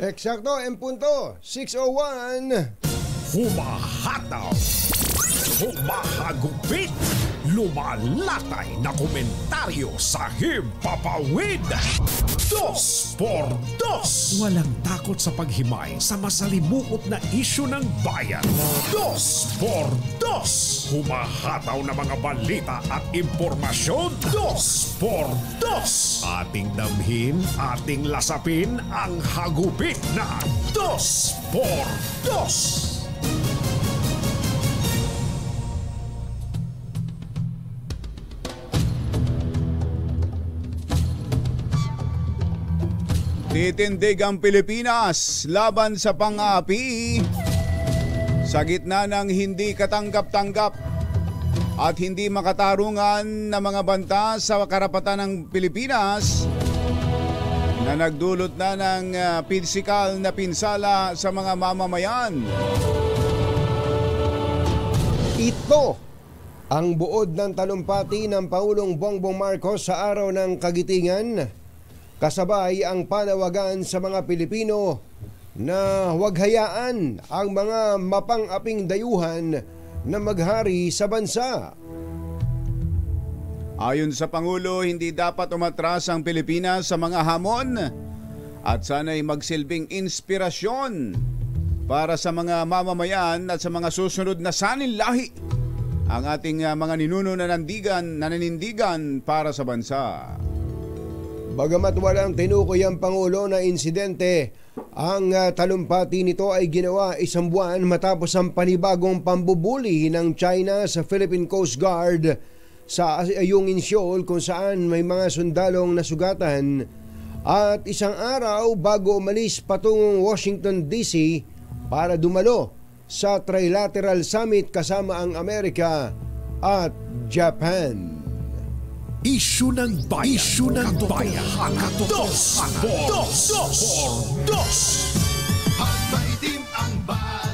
Eksakto, en punto, 601. Humahataw, humahagupit, lumalatay na komentaryo sa Himpapawid. Dos por dos. Walang takot sa paghimay sa masalimuot na isyu ng bayan. Dos por dos. Humahataw na mga balita at impormasyon. Dos por dos. Ating damhin, ating lasapin ang hagupit na Dos por dos. Titindig ang Pilipinas laban sa pang-api sa gitna ng hindi katanggap-tanggap at hindi makatarungan na mga banta sa karapatan ng Pilipinas na nagdulot na ng uh, pisikal na pinsala sa mga mamamayan. Ito ang buod ng talumpati ng Pangulong Bongbong Marcos sa araw ng kagitingan kasabay ang panawagan sa mga Pilipino na huwag hayaan ang mga mapang-aping dayuhan na maghari sa bansa. Ayon sa Pangulo, hindi dapat umatras ang Pilipinas sa mga hamon at sana'y magsilbing inspirasyon para sa mga mamamayan at sa mga susunod na sanin lahi ang ating uh, mga ninuno na nandigan, nananindigan para sa bansa. Bagamat walang tinukoy ang Pangulo na insidente, ang uh, talumpati nito ay ginawa isang buwan matapos ang panibagong pambubuli ng China sa Philippine Coast Guard sa Ayungin Shoal kung saan may mga sundalong nasugatan at isang araw bago umalis patungong Washington DC para dumalo sa Trilateral Summit kasama ang Amerika at Japan. Isyu ng bayan. Isyu ng bayan. Dos dos. por dos. Pag maitim ang balak,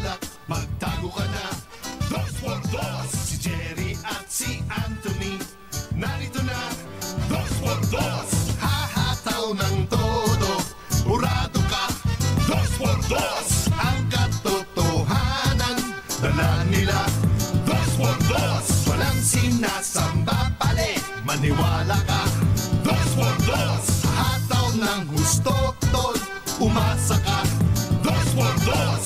ng gusto, tol. Umasa ka. Dos por dos.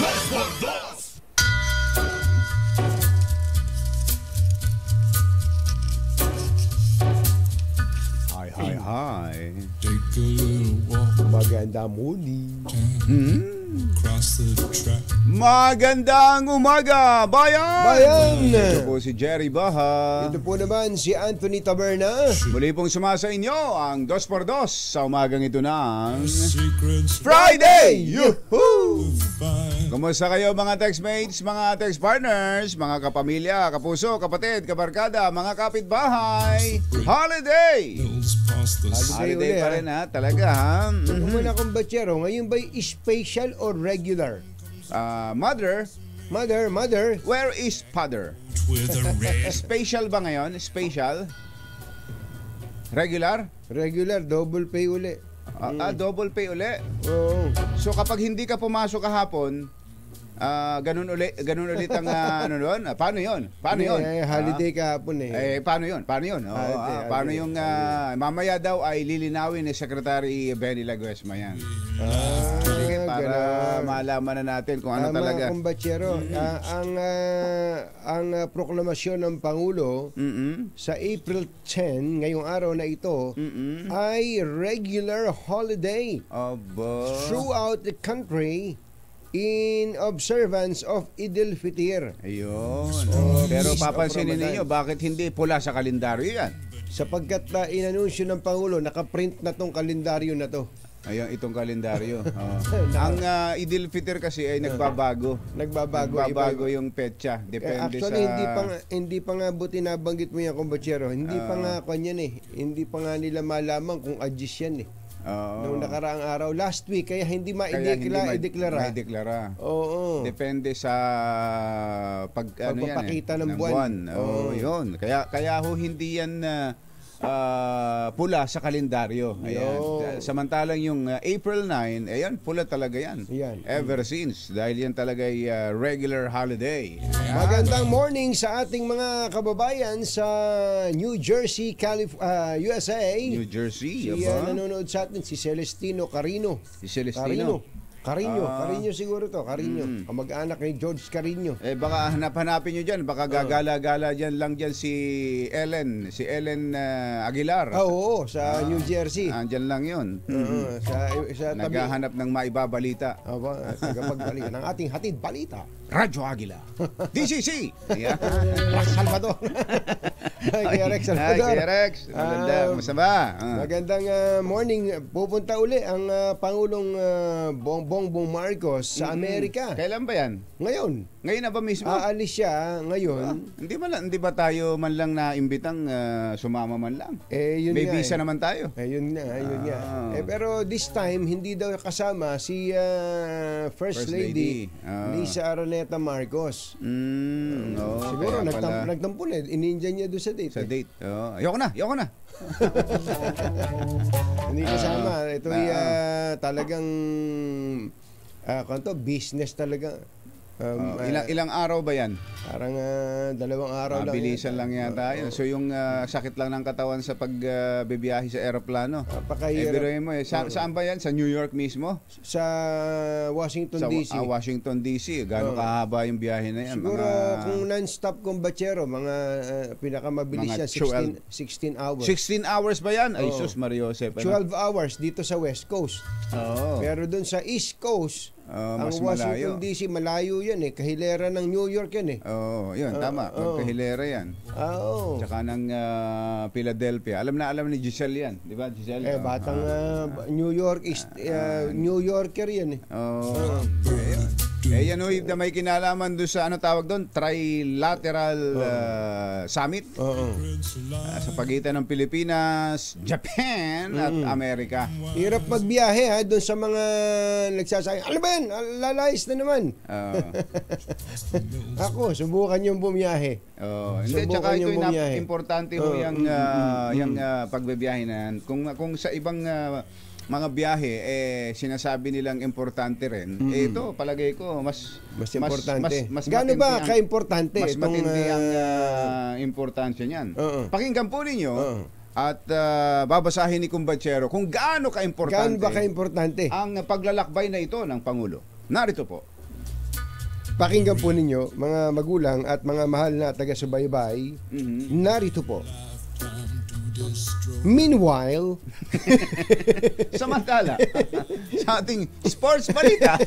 Dos por dos. Hi, hi, hi. Take a little walk Maganda muli. across the track. Magandang umaga, bayan! Bayan! Ito po si Jerry Baha. Ito po naman si Anthony Taberna. Muli pong sumasa inyo ang Dos por Dos sa umagang ito ng Friday! Yuhuu! Kumusta kayo mga textmates, mga text partners, mga kapamilya, kapuso, kapatid, kabarkada, mga kapitbahay? Holiday! Holiday Holiday pa ha? rin ha, talaga ha. Mhm. Umuna kong batsero, ngayon ba'y special or regular? Ah, mother, Mother, mother, where is father? Special ba ngayon? Special? Regular? regular, double pay uli. Ah, ah, double pay uli. Oo. So kapag hindi ka pumasok kahapon, ah ganun uli, ganun ulit ang ah, ano doon? Ah, paano 'yon? Paano 'yon? Eh, holiday kahapon eh. Eh, paano 'yon? Paano 'yon? Oh, Holiday, ah, paano holiday, yung ah, mamaya daw ay lilinawin ni Secretary Benny Laguesma yan. Ah, Sige, para ganun. malaman na natin kung ano Tama, talaga. Mm-hmm. Ah, ang ah, ang ah, proklamasyon ng Pangulo Mm-mm. sa April 10, ngayong araw na ito, Mm-mm. ay regular holiday Aba. throughout the country in observance of Idil Fitir. Ayun. Oh, Pero papansinin ninyo, bakit hindi pula sa kalendaryo yan? Sapagkat na inanunsyo ng Pangulo, nakaprint na tong kalendaryo na to. Ayun, itong kalendaryo. Oo. Ang ah, Idil Fitr kasi ay nagbabago. Nagbabago. Nagbabago iba- yung petsa. Eh, Depende actually, sa... hindi pa nga, hindi pa nga buti nabanggit mo yan, kumbatsero. Hindi pa Ah. nga kanyan eh. Hindi pa nga nila malaman kung adjust yan eh. Oo. Noong nakaraang araw, last week, kaya hindi Kaya hindi ma-ideklara. ma- maideklara. Oo. Depende sa pag ano yan, Pagpapakita eh, ng buwan. Oo, Oo. yun. Kaya kaya ho hindi yan ah, ah, pula sa kalendaryo. Ayan. Samantalang yung ah, April 9, ayan, pula talaga yan. Yan. Ever since. Dahil yan talaga ay ah, regular holiday. Ayan. Magandang morning sa ating mga kababayan sa New Jersey, Calif- ah, USA. New Jersey, Si ah, nanonood sa atin, si Celestino Carino. Si Celestino. Carino. Carino, Ah. Carino siguro to, Carino. Mm. Kamag-anak ni George Carino. Eh baka hanap-hanapin nyo dyan, baka gagala-gala dyan lang dyan si Ellen, si Ellen ah, Aguilar. Ah, oo, sa New Jersey. Andyan lang yun. Oo, sa, sa tabi. Naghahanap ng maibabalita. Aba, tagapagbalita ng ating hatid balita. Radyo Agila. DCC. Ayan. Rex Salvador. Kaya Rex Ay, Salvador. Kuya Rex. Maganda. Ah, Masama. Ah. Magandang ah, morning. Pupunta uli ang ah, Pangulong ah, Bong Bongbong Marcos sa Amerika. Kailan ba yan? Ngayon. Ngayon na ba mismo? Aalis siya Ah, ngayon. hindi ba hindi ba tayo man lang naimbitang ah, sumama man lang? Eh, yun May nga visa eh. naman tayo. Eh, yun nga, yun nga. Ah. Eh, pero this time, hindi daw kasama si ah, First, First Lady, Lady. Ah. Lisa Araneta Marcos. Mm, oh, Siguro kaya nagtam- pala nagtampo na. Inindian niya doon sa date. sa eh. date. Oh, ayoko na, ayoko na. Hindi kasama. Ito ah. ah, talagang ah, kanto, business talaga. Um, Oh, ah, ilang ilang araw ba yan? parang ah, dalawang araw lang. Mabilisan lang yata yun. So yung ah, sakit lang ng katawan sa pagbibiyahe sa eroplano. Eh, Napakahirap. biruin mo eh. Sa, saan ba yan? Sa New York mismo? Sa Washington Sa DC. ah, Washington DC. Gaano Oo. kahaba yung biyahe na yan? Siguro Mga kung non-stop kung batsero, mga ah, pinakamabilis Mga yan, 16, 16 hours. 16 hours ba yan? Ay, Oo. sus, Mario Joseph. Ano? 12 hours dito sa West Coast. Oo. Pero doon sa East Coast, Ang mas Washington malayo. DC, malayo yan eh. Kahilera ng New York yan eh. Oo, yun, tama. oo. Magkahilera yan. Ah, Oo. Tsaka ng ah, Philadelphia. Alam na alam ni Giselle yan. Di ba, Giselle? Eh, batang ah, New York is ah, New Yorker yan eh. Oo. Eh, yan hoy, na may kinalaman doon sa ano tawag doon, trilateral ah, summit Oo. ah, sa pagitan ng Pilipinas, Japan at Amerika. Hirap magbiyahe ha doon sa mga nagsasabi, ano ba yan? Lalayas na naman. Oo. Ako, subukan yung bumiyahe. Oh, hindi Subukan tsaka ito yung yung bumiyahe. importante ho Oo, yung ah, yung ah, pagbibiyahe na yan. Kung kung sa ibang ah, mga biyahe eh sinasabi nilang importante rin. Eh, ito palagay ko mas Mas importante. Mas, mas Gaano matindi ba ang- ka-importante Mas itong, matindi ang ah, importansya niyan. Oo. Pakinggan po ninyo Oo. at ah, babasahin ni Kumbatsero kung gaano ka-importante Gaano ba ka-importante? ang paglalakbay na ito ng Pangulo. Narito po. Pakinggan po ninyo, mga magulang at mga mahal na taga-subaybay, Mhm. narito po. Meanwhile, Samantala, sa ating sports balita,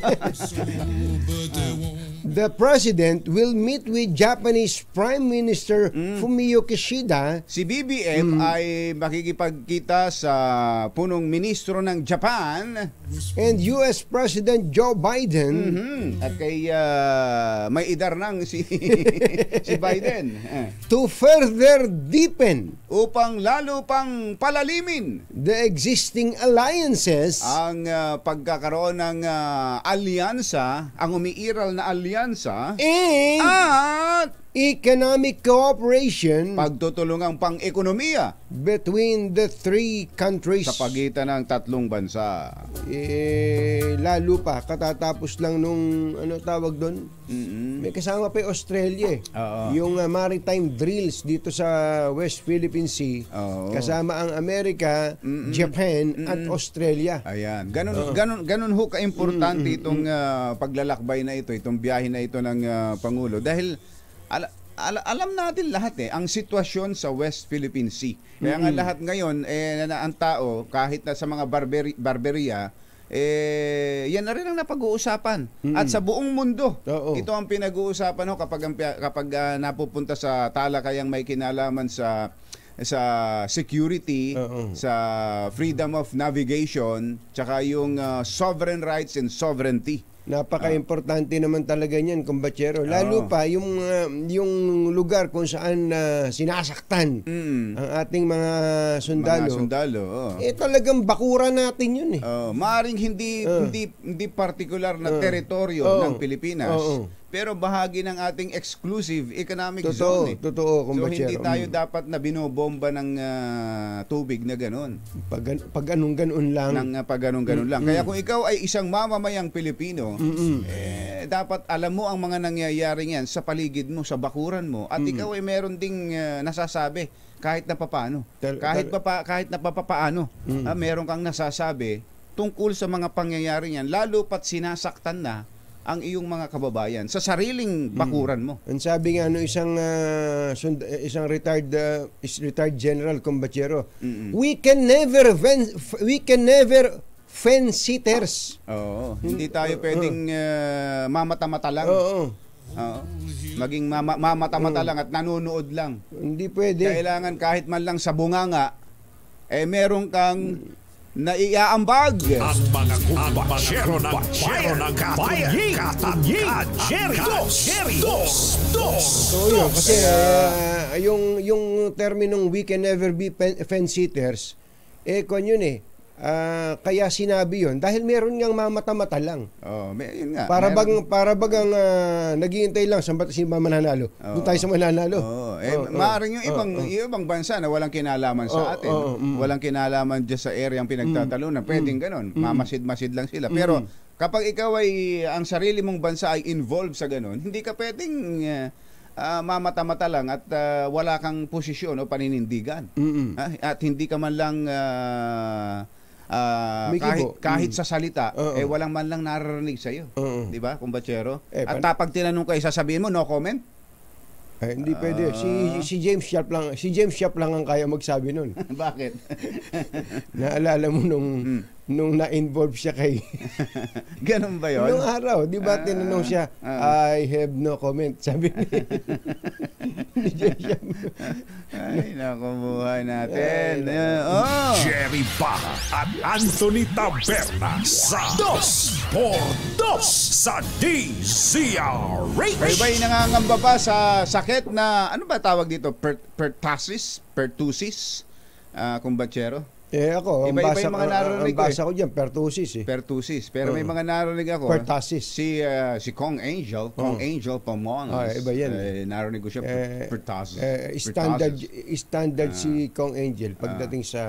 the President will meet with Japanese Prime Minister Mm. Fumio Kishida si BBM Mm. ay makikipagkita sa punong ministro ng Japan and US President Joe Biden Mhm. at kay ah, may idar nang si si Biden eh, to further deepen upang lalo pang palalimin the existing alliances ang ah, pagkakaroon ng ah, alyansa, ang umiiral na alyansa and at economic cooperation pagtutulungang pang-ekonomiya between the three countries. sa pagitan ng tatlong bansa. eh, lalo pa, katatapos lang nung, ano tawag doon? Mhm. May kasama pa yung Australia eh. Oo. Yung uh, maritime drills dito sa West Philippine Sea. Oo. Kasama ang Amerika, Japan at Australia. Ayan. Ganun ganun ganun ho kaimportante itong ah, paglalakbay na ito, itong biyahe na ito ng ah, pangulo dahil ala- ala- alam natin lahat eh ang sitwasyon sa West Philippine Sea. Kaya nga lahat ngayon eh na, na- ang tao kahit na sa mga barberi- barberia eh yan na rin ang napag-uusapan. At sa buong mundo, Oo. ito ang pinag-uusapan no kapag kapag ah, napupunta sa talakayang may kinalaman sa sa security, Oo. sa freedom of navigation, tsaka yung ah, sovereign rights and sovereignty. Napaka-importante naman talaga niyan, kumbachero. Lalo Oo. pa yung uh, yung lugar kung saan uh, sinasaktan Mm. ang ating mga sundalo. Mga sundalo. oo. Eh talagang bakura natin yun eh. Oh, maaring hindi hindi hindi particular na teritoryo Oo. ng Pilipinas. Oo. Pero bahagi ng ating exclusive economic Totoo, zone. Eh. totoo, So kumbachero. hindi tayo Mm. dapat na binobomba ng ah, tubig na ganun. Pag, pag anong ganun lang. Ng uh, pag ganun-ganun lang. Kaya kung ikaw ay isang mamamayang Pilipino, eh, dapat alam mo ang mga nangyayari yan sa paligid mo, sa bakuran mo. At ikaw ay meron ding ah, nasasabi kahit na papaano. Tal- Kahit tal- pa kahit na papaano, ah, meron kang nasasabi tungkol sa mga pangyayari yan, lalo pat sinasaktan na ang iyong mga kababayan sa sariling bakuran mo. Ang sabi nga no isang sund- eh, isang retired ah, is retired general kumbachero, we can never ven- we can never fence sitters. Oo, hindi tayo pwedeng ah, mamata-mata lang. Oo. Oo. Maging mama, mamata-mata lang at nanonood lang. Hindi pwede. Kailangan kahit man lang sa bunganga, eh meron kang naiaambag. Ang mga kumbatsero ng bayan ng bayan Katanying Jerry Dos Dos Dos So yun, kasi ah, yung, yung terminong we can never be fence sitters, eh kung yun eh, ah, kaya sinabi yun dahil meron ngang mamata-mata lang. Oh, may, yun nga. Para bang meron- para bagang uh, naghihintay lang sa si mananalo. Oo. Doon tayo sa mananalo. Oo, eh, Oo, oo. maaaring yung ibang, Oo, oo. yung ibang bansa na walang kinalaman sa Oo, atin, oo, mm. walang kinalaman dyan sa area ang pinagtatalunan, pwedeng ganon, mamasid-masid lang sila. Pero kapag ikaw ay, ang sarili mong bansa ay involved sa ganon, hindi ka pwedeng ah, ah, mamata-mata lang at ah, wala kang posisyon o paninindigan. Mm-mm. Ah, at hindi ka man lang ah, May kahit kibo. kahit Mm. sa salita Oo. eh walang man lang naririnig sa iyo. Oo. 'Di ba? Kumbatsero. Eh, at pan- pag tinanong ka, sasabihin mo no comment? Ay, hindi pwede. Si Ah. si James Sharp lang, si James Sharp lang ang kaya magsabi nun. Bakit? Naalala mo nung Hmm. Nung na-involve siya kay Ganun ba 'yon? Nung araw, 'di ba Ah, tinanong siya, ah. I have no comment. Sabi ni. Ay, naku, buhay natin. Eh, oh. Jerry Baja at Anthony Taberna sa Dos por Dos sa DZRH. Kayo ba'y nangangamba pa sa sakit na, ano ba tawag dito? Per, pertussis? Pertussis? Ah, kumbatsero? Eh ako, ang Iba-iba basa, yung mga narinig ang ko eh. basa ko diyan, pertussis eh. Pertussis. Pero may mga narinig ako. Pertussis. Si ah, si Kong Angel, Kong. Angel Pamongas. Ah, iba yan. Eh, narinig ko siya, Eh, pertussis. eh, standard Pertussis. standard Ah. si Kong Angel pagdating sa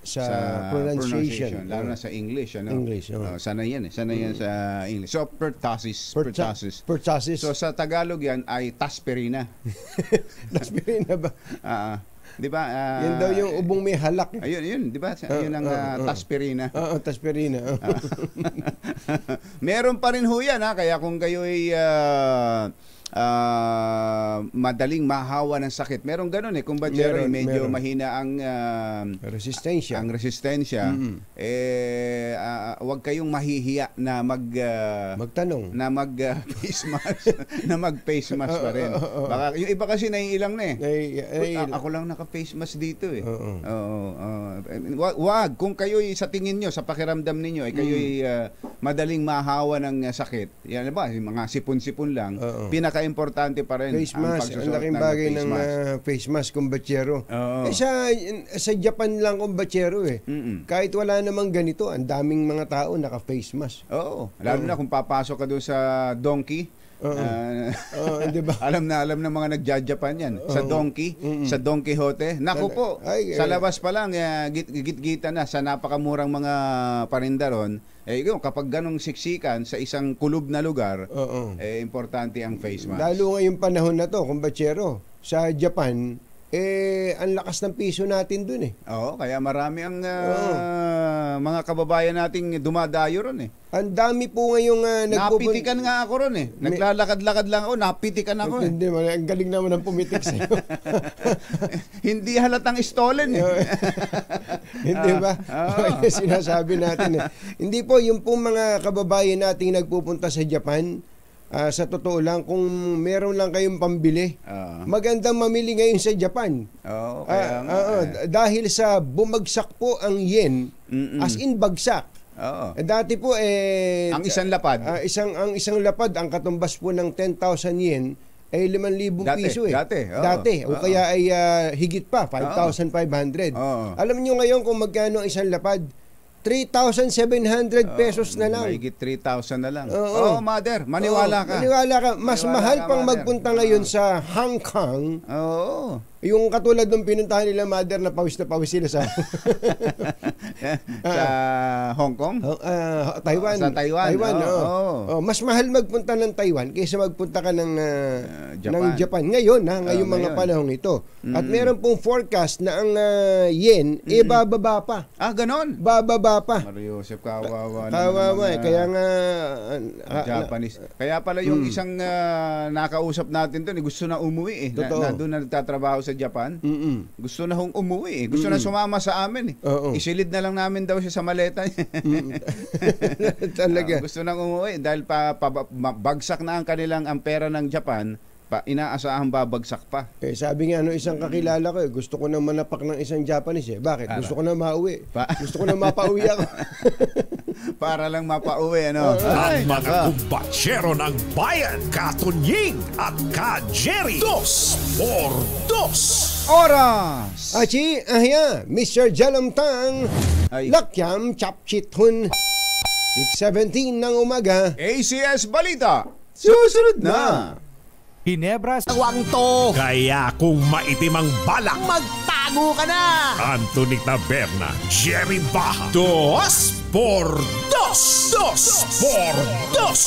sa, sa pronunciation. lalo na sa English ano English, oo. Oh, sana yan eh sana yan sa English so pertussis Perta- Pertussis. so sa Tagalog yan ay tasperina Tasperina ba? Ah, ah. Di ba Ah, Yan daw yung ubong may halak. eh. ayun yun di ba yun ang ah, ah. tasperina Oo, tasperina. oo. meron pa rin ho yan ha kaya kung kayo ay ah, ah, madaling mahawa ng sakit meron ganun eh kung ba Meron, medyo meron. mahina ang ah, Resistensya. ang resistensya Mm-mm. eh ah, wag kayong mahihiya na mag ah, Magtanong. na mag ah, face mask na mag face mask pa rin. Baka yung iba kasi naiilang na eh. Ay, ay, a- ako lang naka face mask dito eh. Oo. Oo. Wa- wag kung kayo sa tingin nyo sa pakiramdam ninyo ay kayo madaling mahawa ng sakit. Yan ba mga sipon-sipon lang. Oo. Pinaka-importante pa rin face ang mask. Ang pagsusuot laking ng bagay face ng mask. ah, face mask kumbachero. Oo. Eh, sa, sa Japan lang kumbachero eh. Mm-mm. Kahit wala namang ganito, ang daming mga tao naka-face mask. Oo. Lalo na kung papasok ka doon sa donkey. Oo. ah, Oo, di ba? alam na alam ng mga nagja-Japan yan. Sa donkey, sa Don Quixote. Naku po, Ay, sa eh. labas pa lang, eh, git, git-gita na sa napakamurang mga parinda ron. Eh, yun, kapag ganong siksikan sa isang kulub na lugar, Oo. eh, importante ang face mask. Lalo ngayong panahon na to, kumbachero, sa Japan, eh, ang lakas ng piso natin dun eh. Oo, kaya marami ang ah, mga kababayan nating dumadayo ron eh. Ang dami po ngayong uh, Napitikan nga ako ron eh. Naglalakad-lakad lang ako, napitikan ako eh. Hindi, man, ang galing naman ng pumitik sa'yo. Hindi halatang stolen eh. Hindi ba? Ah. Kaya sinasabi natin eh. Hindi po, yung pong mga kababayan nating nagpupunta sa Japan, ah, sa totoo lang, kung meron lang kayong pambili, Ah. magandang mamili ngayon sa Japan. Oo, Ah, kaya nga. ah, ah, eh. dahil sa bumagsak po ang yen, Mm-mm. as in bagsak. Oo. Eh, dati po eh Ang isang lapad. ah, isang ang isang lapad ang katumbas po ng 10,000 yen ay 5,000 Dati, piso eh. dati, oo. Dati. O Oo. kaya ay ah, higit pa, 5,500. Oo. Alam niyo ngayon kung magkano ang isang lapad? 3,700 pesos na lang. Mahigit 3,000 na lang. Oo. Oo, mother. Maniwala Oo, ka. Maniwala ka. Mas Maniwala mahal ka, pang mother. magpunta ngayon sa Hong Kong. Oo. Yung katulad ng pinuntahan nila, mother, na pawis na pawis sila sa sa Hong Kong? Oh, ah, Taiwan. Sa Taiwan, oo, oo. oo. Oh, mas mahal magpunta ng Taiwan kaysa magpunta ka ng, ah, Japan. ng Japan. Ngayon, ha, ngayong mga ngayon. panahong ito. At meron pong forecast na ang ah, yen, eh, bababa pa. Ah, ganon. Bababa pa. Mario Joseph, kawawa. Kawawa eh. mga- Kaya nga... ah, Japanese. Kaya pala yung isang ah, nakausap natin doon, eh, gusto na umuwi eh. Na, Totoo. na doon na nagtatrabaho sa Japan. mm-mm. Gusto na hong umuwi eh. Gusto na sumama sa amin eh. Oo. Isilid na lang namin daw siya sa maleta niya. Talaga. Ah, gusto nang umuwi dahil pa, pa, bagsak na ang kanilang ang pera ng Japan, pa, inaasahan babagsak pa. Eh, sabi nga ano isang kakilala ko, eh, gusto ko na manapak ng isang Japanese eh. Bakit? Gusto ko na mauwi. Pa- gusto ko na mapauwi ako. Para lang mapauwi ano. Ang mga nako. kumbatsero ng bayan, Katunying at Ka-Jerry. Dos por dos. Oras! Achi, ahya, Mr. Jalamtang, Ay. Lakyam Chapchithun. 6.17 ng umaga. ACS Balita. Susunod na. Hinebra sa Kaya kung maitim ang balak, Magtago ka na! Anthony Taberna, Jerry Baja. Dos por dos. Dos por dos.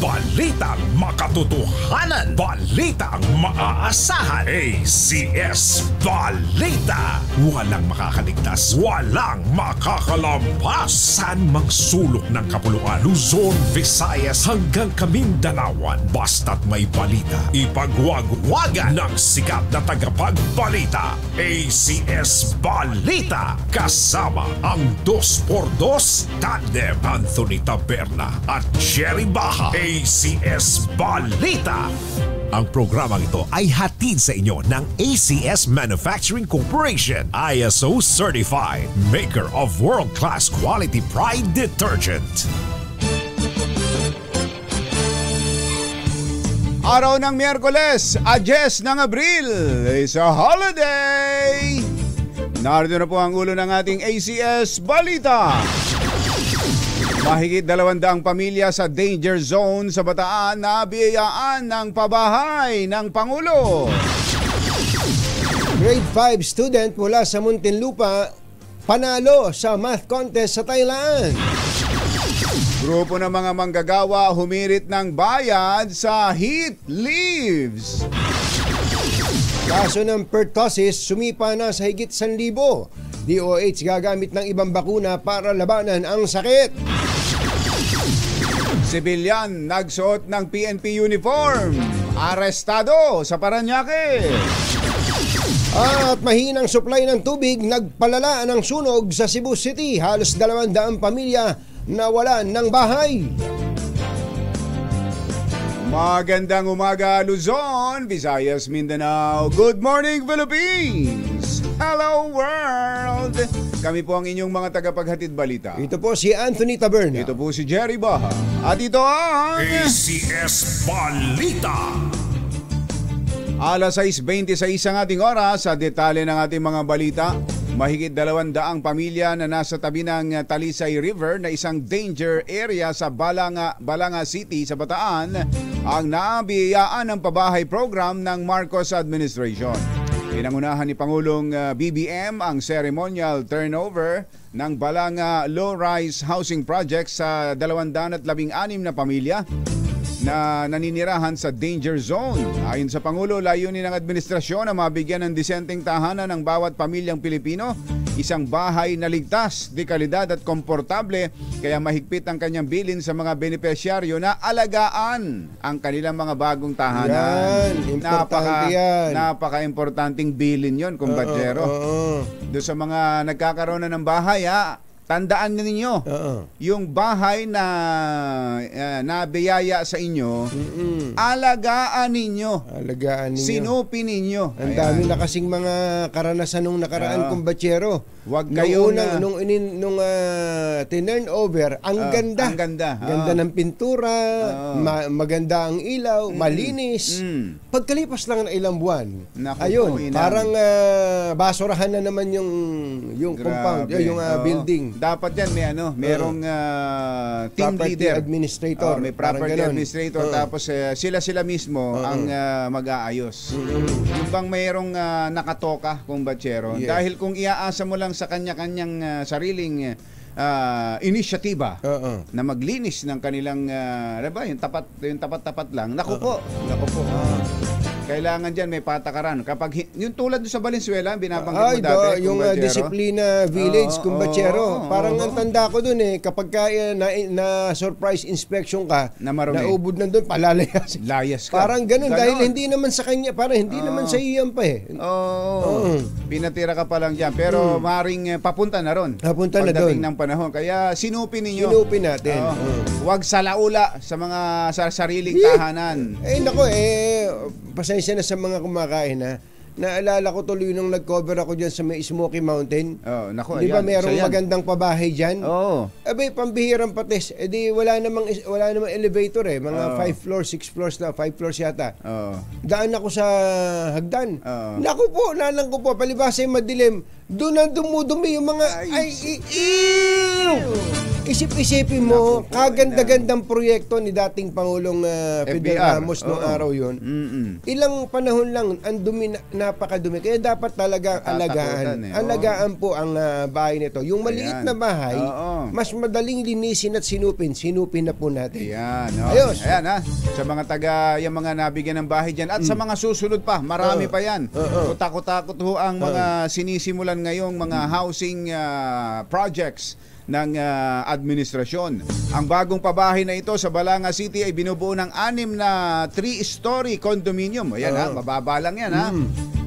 Balitang makatotohanan. Balitang maaasahan. ACS Balita. Walang makakaligtas. Walang makakalampas. San mang ng kapuluan. Luzon, Visayas hanggang Kamindanawan. Basta't may balita. Ipagwagwagan ng sikat na tagapagbalita. ACS Balita. Kasama ang 2x2 Tandem Anthony Taberna at Jerry Baha. ACS Balita. Ang programang ito ay hatid sa inyo ng ACS Manufacturing Corporation, ISO certified, maker of world-class quality pride detergent. Araw ng Miyerkules, Ajes ng Abril, is a holiday! Narito na po ang ulo ng ating ACS Balita. Mahigit dalawandaang pamilya sa danger zone sa Bataan na biyayaan ng pabahay ng Pangulo. Grade 5 student mula sa Muntinlupa, panalo sa math contest sa Thailand. Grupo ng mga manggagawa humirit ng bayad sa heat leaves. Kaso ng pertussis, sumipa na sa higit 1,000. DOH gagamit ng ibang bakuna para labanan ang sakit. Sibilyan nagsuot ng PNP uniform. Arestado sa Paranaque. At mahinang supply ng tubig, nagpalala ng sunog sa Cebu City. Halos 200 pamilya nawalan ng bahay. Magandang umaga Luzon, Visayas, Mindanao. Good morning Philippines! Hello world! Kami po ang inyong mga tagapaghatid balita. Ito po si Anthony Taberna. Ito po si Jerry Baha. At ito ang ACS Balita. alas 6.26 ang ating oras sa detalye ng ating mga balita. Mahigit dalawandaang pamilya na nasa tabi ng Talisay River na isang danger area sa Balanga, Balanga City sa Bataan ang naabiyayaan ng pabahay program ng Marcos Administration. Pinangunahan ni Pangulong uh, BBM ang ceremonial turnover ng Balanga Low-Rise Housing Project sa 216 na pamilya na naninirahan sa danger zone. Ayon sa Pangulo, layunin ng administrasyon na mabigyan ng disenteng tahanan ng bawat pamilyang Pilipino, isang bahay na ligtas, di kalidad at komportable, kaya mahigpit ang kanyang bilin sa mga benepisyaryo na alagaan ang kanilang mga bagong tahanan. Yan, importante yan. Napaka-importanting bilin yon, kumpatsero. Oo. Doon sa mga nagkakaroon na ng bahay, ha, tandaan ninyo, Oo. yung bahay na uh, nabiyaya sa inyo, Mm-mm. alagaan ninyo. Alagaan ninyo. Sinupi ninyo. Ang dami na kasing mga karanasan nung nakaraan Oo. kumbatsero Wag nung unang, ah, nung, inin, nung ah, tinurn over, ang Ah, ganda. ang ganda, Ganda ah. ng pintura, Ah. ma- maganda ang ilaw, malinis. mm. Pagkalipas lang ng ilang buwan, Naku ayun, inang. parang ah, basurahan na naman yung yung compound, Grabe. yung ah, Oo. building. Dapat yan may ano, merong ah, team Property leader. administrator, Oo, may property administrator Oo. tapos eh, sila-sila mismo ang ah, mag-aayos. Yung bang mayroong ah, nakatoka kung batsero. Yes. Dahil kung iaasa mo lang sa kanya-kanyang ah, sariling ah, inisyatiba Oo. na maglinis ng kanilang ah, ano ba, yung tapat yung tapat-tapat lang. Naku po. Nako po. Kailangan diyan may patakaran. Kapag yung tulad sa Valenzuela, binabanggit Ay, mo dati, do, yung uh, disiplina village, Oo, kumbachero. oo, Parang oo. ang tanda ko dun eh, kapag ka, eh, na, na surprise inspection ka, Na marumi. naubod na dun, palalayasin. Layas ka. Parang ganun, dahil hindi naman sa kanya, parang hindi Oo. naman sa iyo yan pa eh. Oo. Oo. Pinatira ka pa lang dyan. Pero maring eh, papunta na ron. Papunta na doon. ng panahon. Kaya sinupin ninyo. Sinupin natin. Oo. Oo. Huwag salaula sa mga sa sariling tahanan. Eh, nako, eh, pasensya na sa mga kumakain ha. Naalala ko tuloy nung nag-cover ako dyan sa may Smoky Mountain. Oh, nako, Di ba merong yan. magandang pabahay dyan? Oo. Abay, pambihirang patis. Eh di wala namang, wala namang elevator eh. Mga 5 floors, 6 floors na, 5 floors yata. Oo. Daan ako sa hagdan. Oo. Naku po, nalang ko po, palibasa yung madilim. Doon na dumudumi yung mga... Ay, ew! Isip-isipin mo, kaganda-gandang proyekto ni dating Pangulong uh, Fidel FBR. Ramos noong Oo. araw yun. Mm-mm. Ilang panahon lang, ang dumi, na- napakadumi. Kaya dapat talaga Natatakutan alagaan. eh, oo. Alagaan po ang ah, bahay nito. Yung maliit Ayan. na bahay, Oo. mas madaling linisin at sinupin. Sinupin na po natin. Ayan, oh. Ayos. Ayan ha. Sa mga taga, yung mga nabigyan ng bahay dyan. At sa mga susunod pa, marami Oo. pa yan. Oo. So, takot-takot ho ang mga sinisimulan ngayong mga housing ah, projects ng ah, administrasyon. Ang bagong pabahay na ito sa Balanga City ay binubuo ng anim na three-story condominium. Ayan ha, Oo. mababa lang yan ha.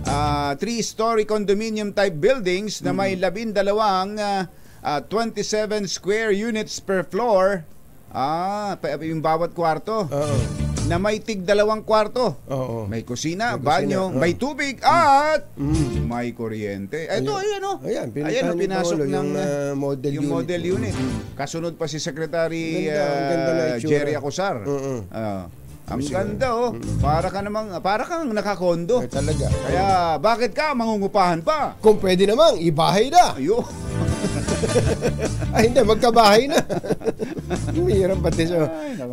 Ah, three-story condominium type buildings na may labindalawang ah, ah, 27 square units per floor. Ah, yung bawat kwarto. Oo. Na may tig dalawang kwarto. Oo. May kusina, May banyo, kusina, oh. may tubig, at Mm. may kuryente. Ito, ayan. Ayan, pinuntahan Ayan o, ni pinasok Paolo, ng yung, ah, model yung unit. model unit. Kasunod pa si Secretary Ganda, ang ganda ah. Jerry Acosar. Oo. Ah, ang ganda oh. Para ka namang para kang nakakondo. Eh, talaga. Kaya bakit ka mangungupahan pa? Kung pwede namang, ibahay na. Ayo. Ay, hindi, magkabahay na. Mahirap pati naku.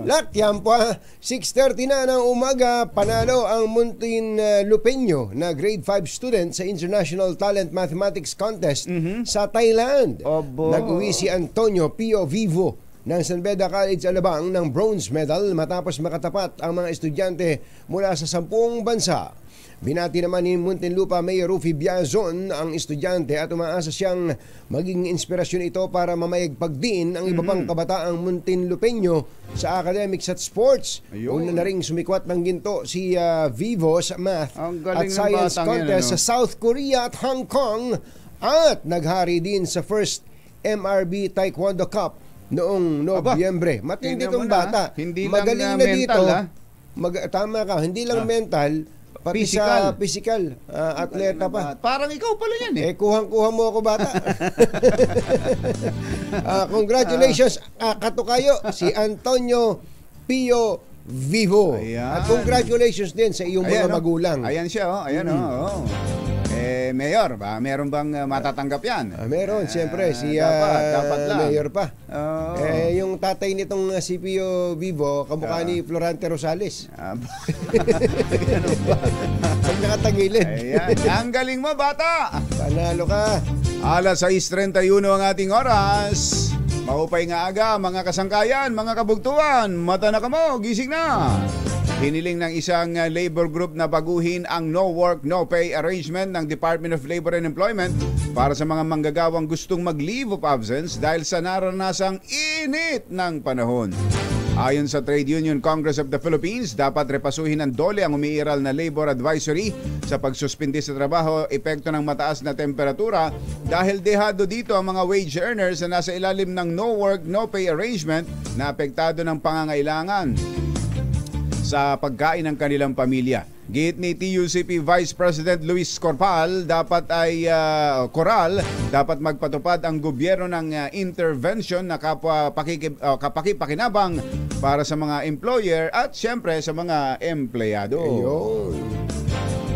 Lak, yan po. ah. 6.30 na ng umaga, panalo ang Muntin uh, Lupeño na grade 5 student sa International Talent Mathematics Contest sa Thailand. Obo. Nag-uwi si Antonio Pio Vivo ng San Beda College Alabang ng bronze medal matapos makatapat ang mga estudyante mula sa sampung bansa. Binati naman ni Muntinlupa Mayor Rufy Biazon ang estudyante at umaasa siyang maging inspirasyon ito para mamayagpag din ang iba pang kabataang Muntinlupeño sa academics at sports. Ayun. Una na ring sumikwat ng ginto si ah, Vivo sa math at science yan, contest ano? sa South Korea at Hong Kong at naghari din sa first MRB Taekwondo Cup noong Nobyembre. Matindi na, bata. ha? Hindi lang, Magaling ah, na mental, dito. ha? Mag- tama ka, hindi lang Ah. mental, pati Physical. sa physical, ah, atleta pa. Parang ikaw pala yan eh. Eh, kuhang-kuha mo ako bata. Ah, congratulations, ah, katukayo, si Antonio Pio Vivo. Ayan. At congratulations din sa iyong mga oh. magulang. Ayan siya, oh. Ayan, Mm. oh. Oh. Eh, Mayor, ba, meron bang uh, matatanggap yan? Ah, meron, siyempre, si dapat, ah, dapat lang. Mayor pa. Oo. Eh, yung tatay nitong uh, CPO Vivo, kamukha Ah. ni Florante Rosales. Ah, Pag nakatangilid. Ayan, ang galing mo, bata! Panalo ka. Alas 6.31 ang ating oras. Mahupay nga aga, mga kasangkayan, mga kabugtuan. Mata na ka mo, gising na. Hiniling ng isang uh, labor group na baguhin ang no work, no pay arrangement ng Department of Labor and Employment para sa mga manggagawang gustong mag-leave of absence dahil sa naranasang init ng panahon. Ayon sa Trade Union Congress of the Philippines, dapat repasuhin ng dole ang umiiral na labor advisory sa pagsuspindi sa trabaho epekto ng mataas na temperatura dahil dehado dito ang mga wage earners na nasa ilalim ng no work, no pay arrangement na apektado ng pangangailangan. Sa pagkain ng kanilang pamilya. Gate ni TUCP Vice President Luis Corpal dapat ay ah, Coral dapat magpatupad ang gobyerno ng ah, intervention na kapwa pakiki, ah, kapakipakinabang para sa mga employer at siyempre sa mga empleyado. Ayun.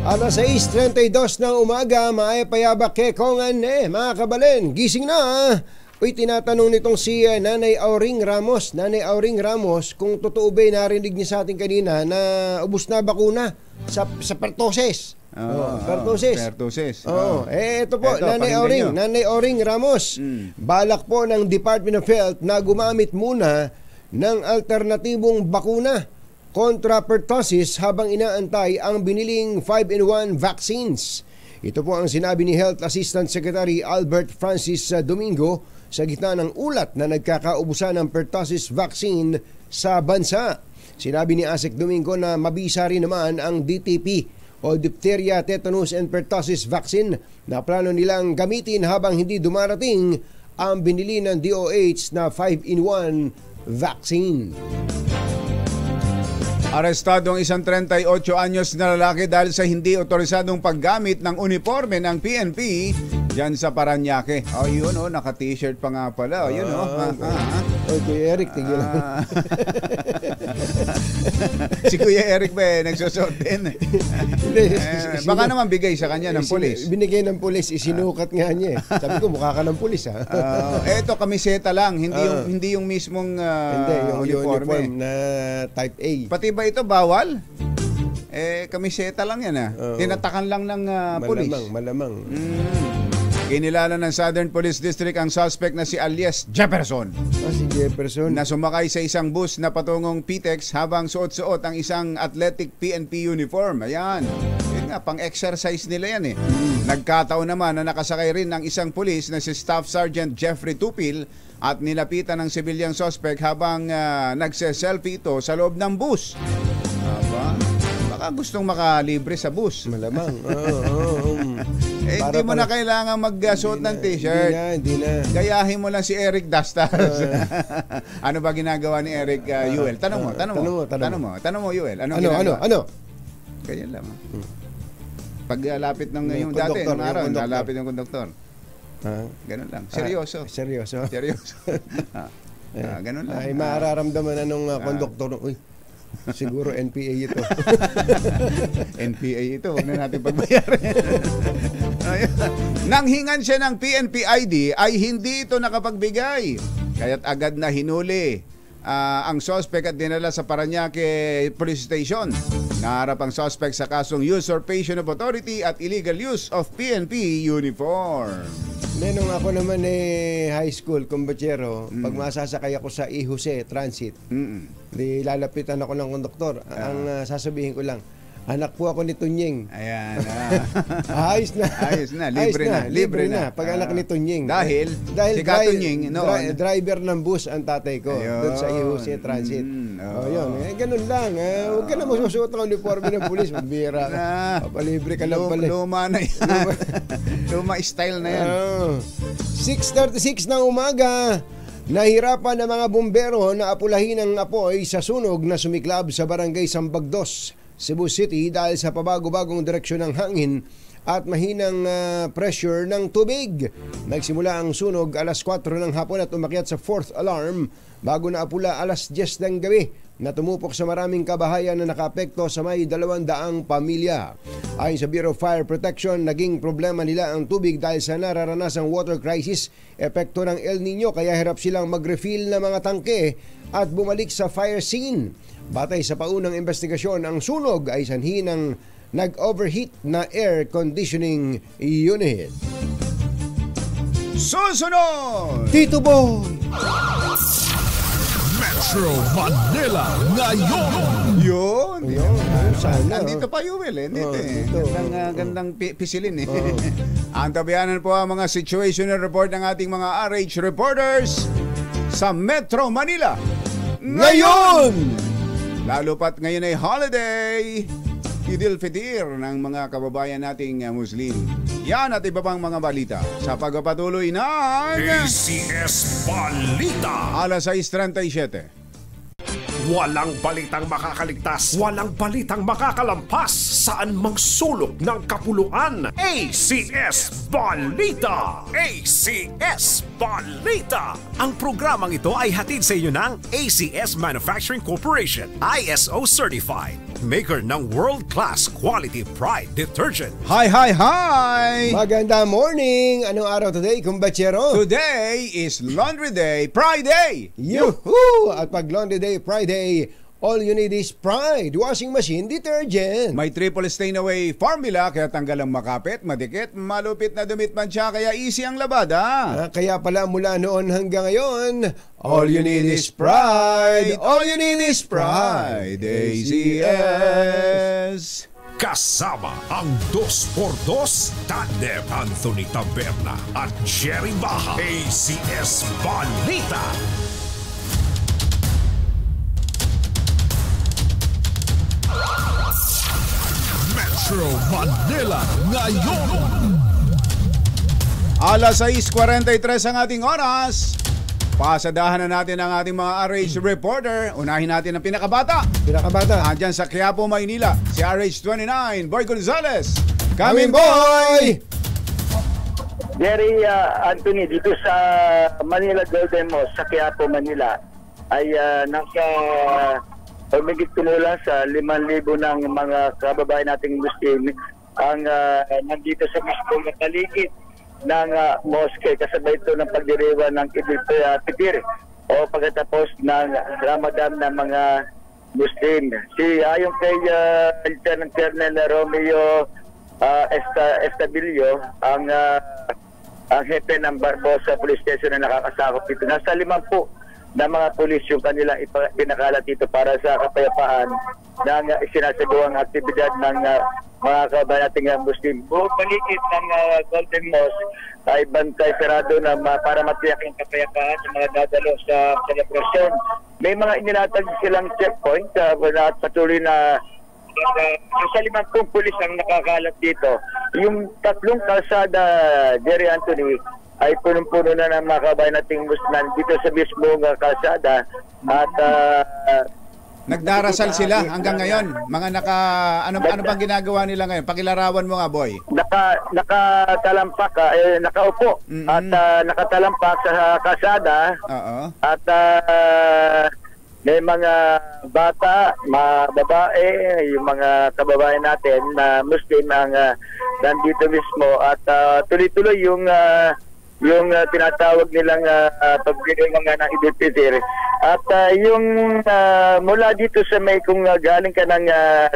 Alas 6.32 ng umaga, maayapayabak ke kongan eh, mga kabalen, gising na ah. Uy, tinatanong nitong si eh, Nanay Auring Ramos, Nanay Auring Ramos, kung totoo ba yung narinig niya sa atin kanina na ubus na bakuna sa, sa pertoses. Oo, Oh, pertussis. pertussis. Oo. Oo. Eh, ito po, Eto, Nanay Auring, nyo. Nanay Auring Ramos. Mm. Balak po ng Department of Health na gumamit muna ng alternatibong bakuna kontra pertussis habang inaantay ang biniling 5-in-1 vaccines. Ito po ang sinabi ni Health Assistant Secretary Albert Francis uh, Domingo sa gitna ng ulat na nagkakaubusan ng pertussis vaccine sa bansa. Sinabi ni Asik Domingo na mabisa rin naman ang DTP o diphtheria, tetanus and pertussis vaccine na plano nilang gamitin habang hindi dumarating ang binili ng DOH na 5-in-1 vaccine. Arestado ang isang 38 anyos na lalaki dahil sa hindi otorisadong paggamit ng uniforme ng PNP dyan sa Paranaque. Oh, yun oh, naka-t-shirt pa nga pala. Oh, yun oh. Oy, Kuya Eric, tigil lang. si Kuya Eric ba eh, nagsusot din. Eh, baka naman bigay sa kanya ng pulis. Binigay ng pulis, isinukat nga niya eh. Sabi ko, mukha ka ng pulis ha. Ah, eto kamiseta lang, hindi yung hindi yung mismong ah, Hindi, yung uniforme. uniform na type A. Pati ba ito bawal? Eh kamiseta lang yan ah. Oo. Tinatakan lang ng ah, pulis. Malamang, malamang. Mm. Kinilala ng Southern Police District ang suspect na si Alias Jefferson Ah, si Jefferson. na sumakay sa isang bus na patungong PTEX habang suot-suot ang isang athletic PNP uniform. Ayan. Yun nga, pang-exercise nila yan eh. Nagkataon naman na nakasakay rin ng isang pulis na si Staff Sergeant Jeffrey Tupil at nilapitan ng sibilyang suspect habang ah, nagse-selfie ito sa loob ng bus. Aba, baka gustong makalibre sa bus. Malamang. Oo, oo, oo. Eh, Para hindi mo na pala- kailangan magsuot ng t-shirt. Hindi na, hindi na. Gayahin mo lang si Eric Dastas. ano ba ginagawa ni Eric uh, Yuel? Tanong mo, tanong mo. Tanong mo, tanong mo, tanong mo Yuel. Ano Ano, ano, ano? Ganyan lang. ah. Pag uh, lapit ng Yung dati, araw, yung conductor. lalapit yung konduktor. Ah, Ganun lang. Seryoso. ah, seryoso. Seryoso. ah, ah, ganun lang. Ay, mararamdaman na nung uh, konduktor. Uy, siguro NPA ito. NPA ito, huwag na natin pagbayarin. Nang hingan siya ng PNP ID ay hindi ito nakapagbigay. Kaya't agad na hinuli ah, ang suspect at dinala sa Paranaque Police Station. Naharap ang suspect sa kasong usurpation of authority at illegal use of PNP uniform. Nung ako naman eh, high school, kumbachero, Mm. pag masasakay ako sa E. Jose Transit, Mm-mm. di lalapitan ako ng konduktor. Ang ah, sasabihin ko lang, anak po ako ni Tunying. Ayan. ah. Ayos na. Ayos na, libre na, libre na. Pag anak ni Tunying. Dahil, dahil si dri- Tunying, noon. dri- driver ng bus ang tatay ko Ayun. doon sa Ihuse Transit. Mm, oh, yun. Eh, ganun lang. Eh, huwag ka na magsusuot ng uniforme ng pulis. Magbira. Ah. Papalibre ka lang pala. luma na yan. luma style na yan. Oh. 6.36 ng umaga. Nahirapan ng mga bumbero na apulahin ang apoy sa sunog na sumiklab sa barangay Sambagdos, Cebu City dahil sa pabago-bagong direksyon ng hangin at mahinang ah, pressure ng tubig. Nagsimula ang sunog alas 4 ng hapon at umakyat sa fourth alarm bago na apula alas 10 ng gabi na tumupok sa maraming kabahayan na nakapekto sa may dalawang daang pamilya. Ayon sa Bureau of Fire Protection, naging problema nila ang tubig dahil sa nararanasang water crisis, epekto ng El Nino kaya hirap silang mag-refill ng mga tangke at bumalik sa fire scene. Batay sa paunang investigasyon, ang sunog ay sanhi ng nag-overheat na air conditioning unit. Susunod! Tito Boy! Metro Manila ngayon. Yun. Yun, sana. Andito pa Yuel eh. Dito Oh, eh. Gandang, ah, gandang pi- pisilin eh. Oh. ang tabianan po ang mga situational report ng ating mga RH reporters sa Metro Manila. Ngayon! Lalo pat ngayon ay holiday. Idil Fitir ng mga kababayan nating uh, Muslim. Yan at iba pang mga balita sa pagpapatuloy ng ACS Balita. alas 6.37. Walang balitang makakaligtas, walang balitang makakalampas, saan mang sulok ng kapuluan. ACS Balita! ACS Balita! Ang programang ito ay hatid sa inyo ng ACS Manufacturing Corporation, ISO Certified. Maker ng world-class quality pride detergent. Hi, hi, hi! Maganda morning! Anong araw today, kumbachero? Today is Laundry Day, Friday! Yuhu! At pag Laundry Day Friday, all you need is Pride Washing Machine Detergent. May triple stain away formula kaya tanggal ang makapit, madikit, malupit na dumit man siya kaya easy ang labada. Ah, kaya pala mula noon hanggang ngayon, all you need is Pride! All you need is Pride! ACS! Kasama ang 2x2 Tandem Anthony Taberna at Jerry Baha. ACS Balita. Metro Manila ngayon. Alas 6.43 ang ating oras. Pasadahan na natin ang ating mga RH reporter. Unahin natin ang pinakabata. Pinakabata. Andyan sa Quiapo, Maynila, si RH29, Boy Gonzales. Coming boy! Jerry uh, Anthony, dito sa Manila Golden Mosque, sa Quiapo, Manila, ay uh, nasa pamigit tumula sa 5,000 ng mga kababayan nating Muslim ang uh, nandito sa mismong paligid ng uh, mosque kasabay ito ng pagdiriwan ng Idul Fitr o pagkatapos ng Ramadan ng mga Muslim. Si ayon kay uh, Lieutenant Colonel Romeo uh, Esta, Estabilio, ang uh, ang hepe ng Barbosa Police Station na nakakasakop dito. Nasa limampu na mga pulis yung kanilang ipa- pinakalat dito para sa kapayapaan ng uh, isinasagawang aktibidad ng uh, mga kabayan nating uh, Muslim. Buong paligid ng uh, Golden Mosque ay bantay sarado na ma- para matiyak yung kapayapaan sa mga dadalo sa selebrasyon. May mga inilatag silang checkpoint uh, at patuloy na uh, nasa limangkong pulis ang nakakalat dito. Yung tatlong kalsada, Jerry Anthony, ay punong-puno na ng mga kabayan nating Muslim dito sa mismong uh, kalsada at uh, Nagdarasal sila hanggang ngayon. Mga naka ano ano bang ginagawa nila ngayon? Pakilarawan mo nga, boy. naka nakatalampak ah, eh, nakaupo Mm-mm. at ah, nakatalampak sa kalsada Oo. at ah, may mga bata, mga babae, yung mga kababayan natin na Muslim ang ah, nandito mismo at ah, tuloy-tuloy yung ah, yung ah, tinatawag nilang uh, pagbigay mga ng Idul Fitr. At ah, yung ah, mula dito sa may kung ah, galing ka ng uh,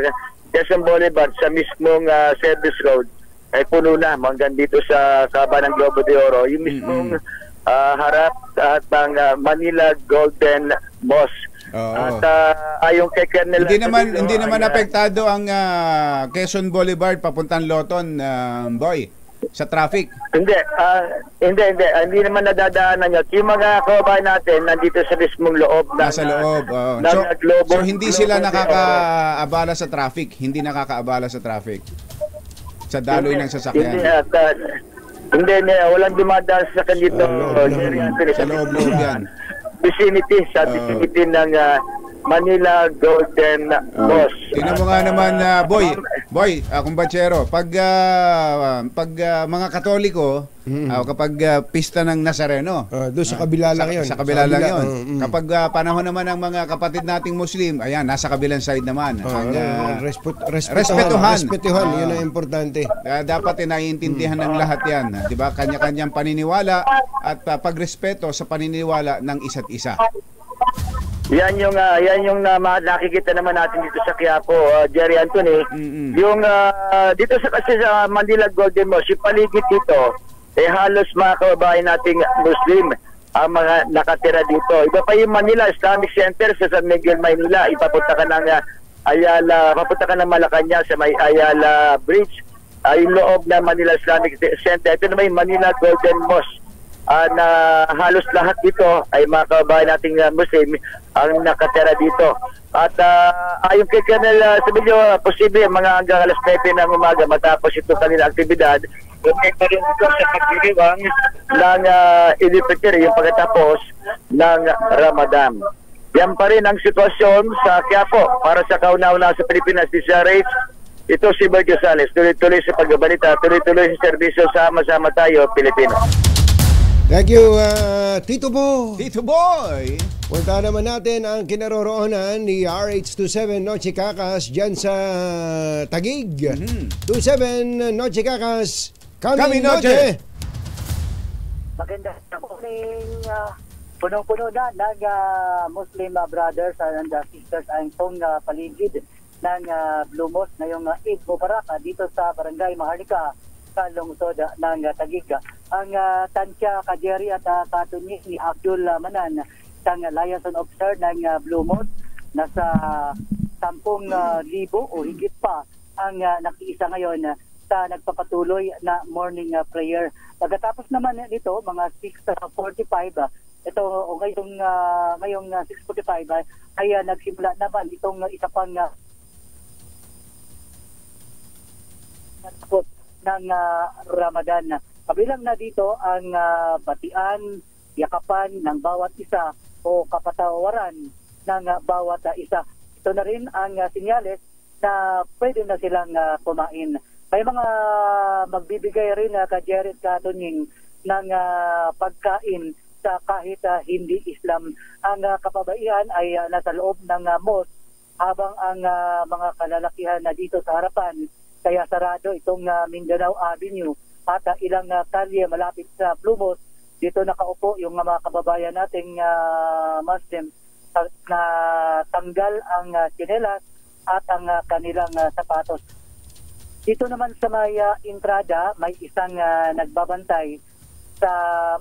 Quezon Boulevard sa mismong ah, service road ay puno na hanggang dito sa Kaba ng Globo de Oro. Yung mismong ah, harap at ang ah, Manila Golden Mosque. Oo. At ah, ayon kay Colonel Hindi naman hindi naman ay, apektado ang ah, Quezon Boulevard papuntang Loton, ah, boy, sa traffic. Hindi, ah, hindi, hindi. Ah, hindi naman nadadaanan yun. Yung mga kababayan natin nandito sa mismong loob. ng, Nasa loob. oo. ng, So, Globo- so hindi sila nakakaabala sa traffic, hindi nakakaabala sa traffic. Sa daloy ng Hindi, sasakyan. at, ah, hindi, hindi. Walang dumadaan sa kanito. Ah, Jerry Anthony, Sa loob-loob yan. Vicinity, sa Ah. vicinity ng ah, Manila Golden Mosque. Tingnan mo nga naman, ah, boy, boy, uh, kumbachero, pag, ah, pag ah, mga katoliko, ah, kapag ah, pista ng Nazareno, Ah, doon sa kabila lang yun. Sa kabila lang yun. mm, mm. Kapag ah, panahon naman ng mga kapatid nating Muslim, ayan, nasa kabilang side naman. Ah, Ang, ah, respet- respetuhan. Respetuhan, Ah. yun ang importante. ah, dapat eh, naiintindihan ng lahat yan. ah, Di ba? Kanya-kanyang paniniwala at ah, pagrespeto sa paniniwala ng isa't isa. Yan yung ah, yan yung na, ma- nakikita naman natin dito sa Quiapo, ah, Jerry Anthony. Mm-mm. Yung ah, dito sa kasi sa Manila Golden Mosque, yung paligid dito, eh halos mga kababayan nating Muslim ang mga nakatira dito. Iba pa yung Manila Islamic Center sa San Miguel, Maynila. Ipapunta ka ng ah, Ayala, papunta ka ng Malacanang sa may Ayala Bridge. Ay yung loob ng Manila Islamic Center. Ito naman yung Manila Golden Mosque Ah, na halos lahat dito ay mga kababayan nating uh, Muslim ang nakatira dito. At uh, ayon kay Colonel uh, Sabilio, uh, posible mga hanggang alas 9 ng umaga matapos ito kanilang aktibidad, may pa rin ito sa pagdiriwang ng uh, Fitr, yung pagkatapos ng Ramadan. Yan pa rin ang sitwasyon sa Quiapo para sa kauna-una sa Pilipinas, DCRH. Ito si Bert Gonzales, tuloy-tuloy sa pagbabalita, tuloy-tuloy sa serbisyo, sama-sama tayo, Pilipino. Thank you, ah, Tito Bo. Tito Boy! Punta naman natin ang kinaroroonan ni RH27 Noche Kakas dyan sa Tagig. 27 Noche Kakas, kami, Kami Noche. Noche. Maganda morning. Uh, punong-puno na ng ah, Muslim ah, brothers and ah, sisters ang itong ah, paligid ng uh, Blue Mosque ngayong uh, Eid Mubarak ah, dito sa Barangay Maharlika sa lungsod ah, ng uh, Taguig. Ang uh, tansya Kajeri at uh, katunyik ni Abdul ah, Manan isang uh, liaison officer ng ah, Blue Mosque nasa 10,000 libo o higit pa ang uh, nakiisa ngayon ah, sa nagpapatuloy na morning uh, prayer. Pagkatapos naman nito, mga 6.45, uh, ito o ngayong, uh, ngayong uh, 6.45 uh, ay uh, nagsimula naman itong uh, isa pang uh, ng uh, Ramadan. Kabilang na dito ang uh, batian, yakapan ng bawat isa o kapatawaran ng uh, bawat uh, isa. Ito na rin ang uh, sinyales na pwede na silang uh, kumain. May mga magbibigay rin uh, ka Jared Katunying ng uh, pagkain sa kahit uh, hindi Islam. Ang uh, kapabaihan ay uh, nasa loob ng uh, mosque habang ang uh, mga kalalakihan na dito sa harapan kaya sarado itong uh, Mindanao Avenue at uh, ilang uh, kalye malapit sa Blue Mosque dito nakaupo yung uh, mga kababayan nating uh, Muslim na tanggal ang uh, at ang uh, kanilang uh, sapatos. Dito naman sa may uh, entrada, may isang uh, nagbabantay sa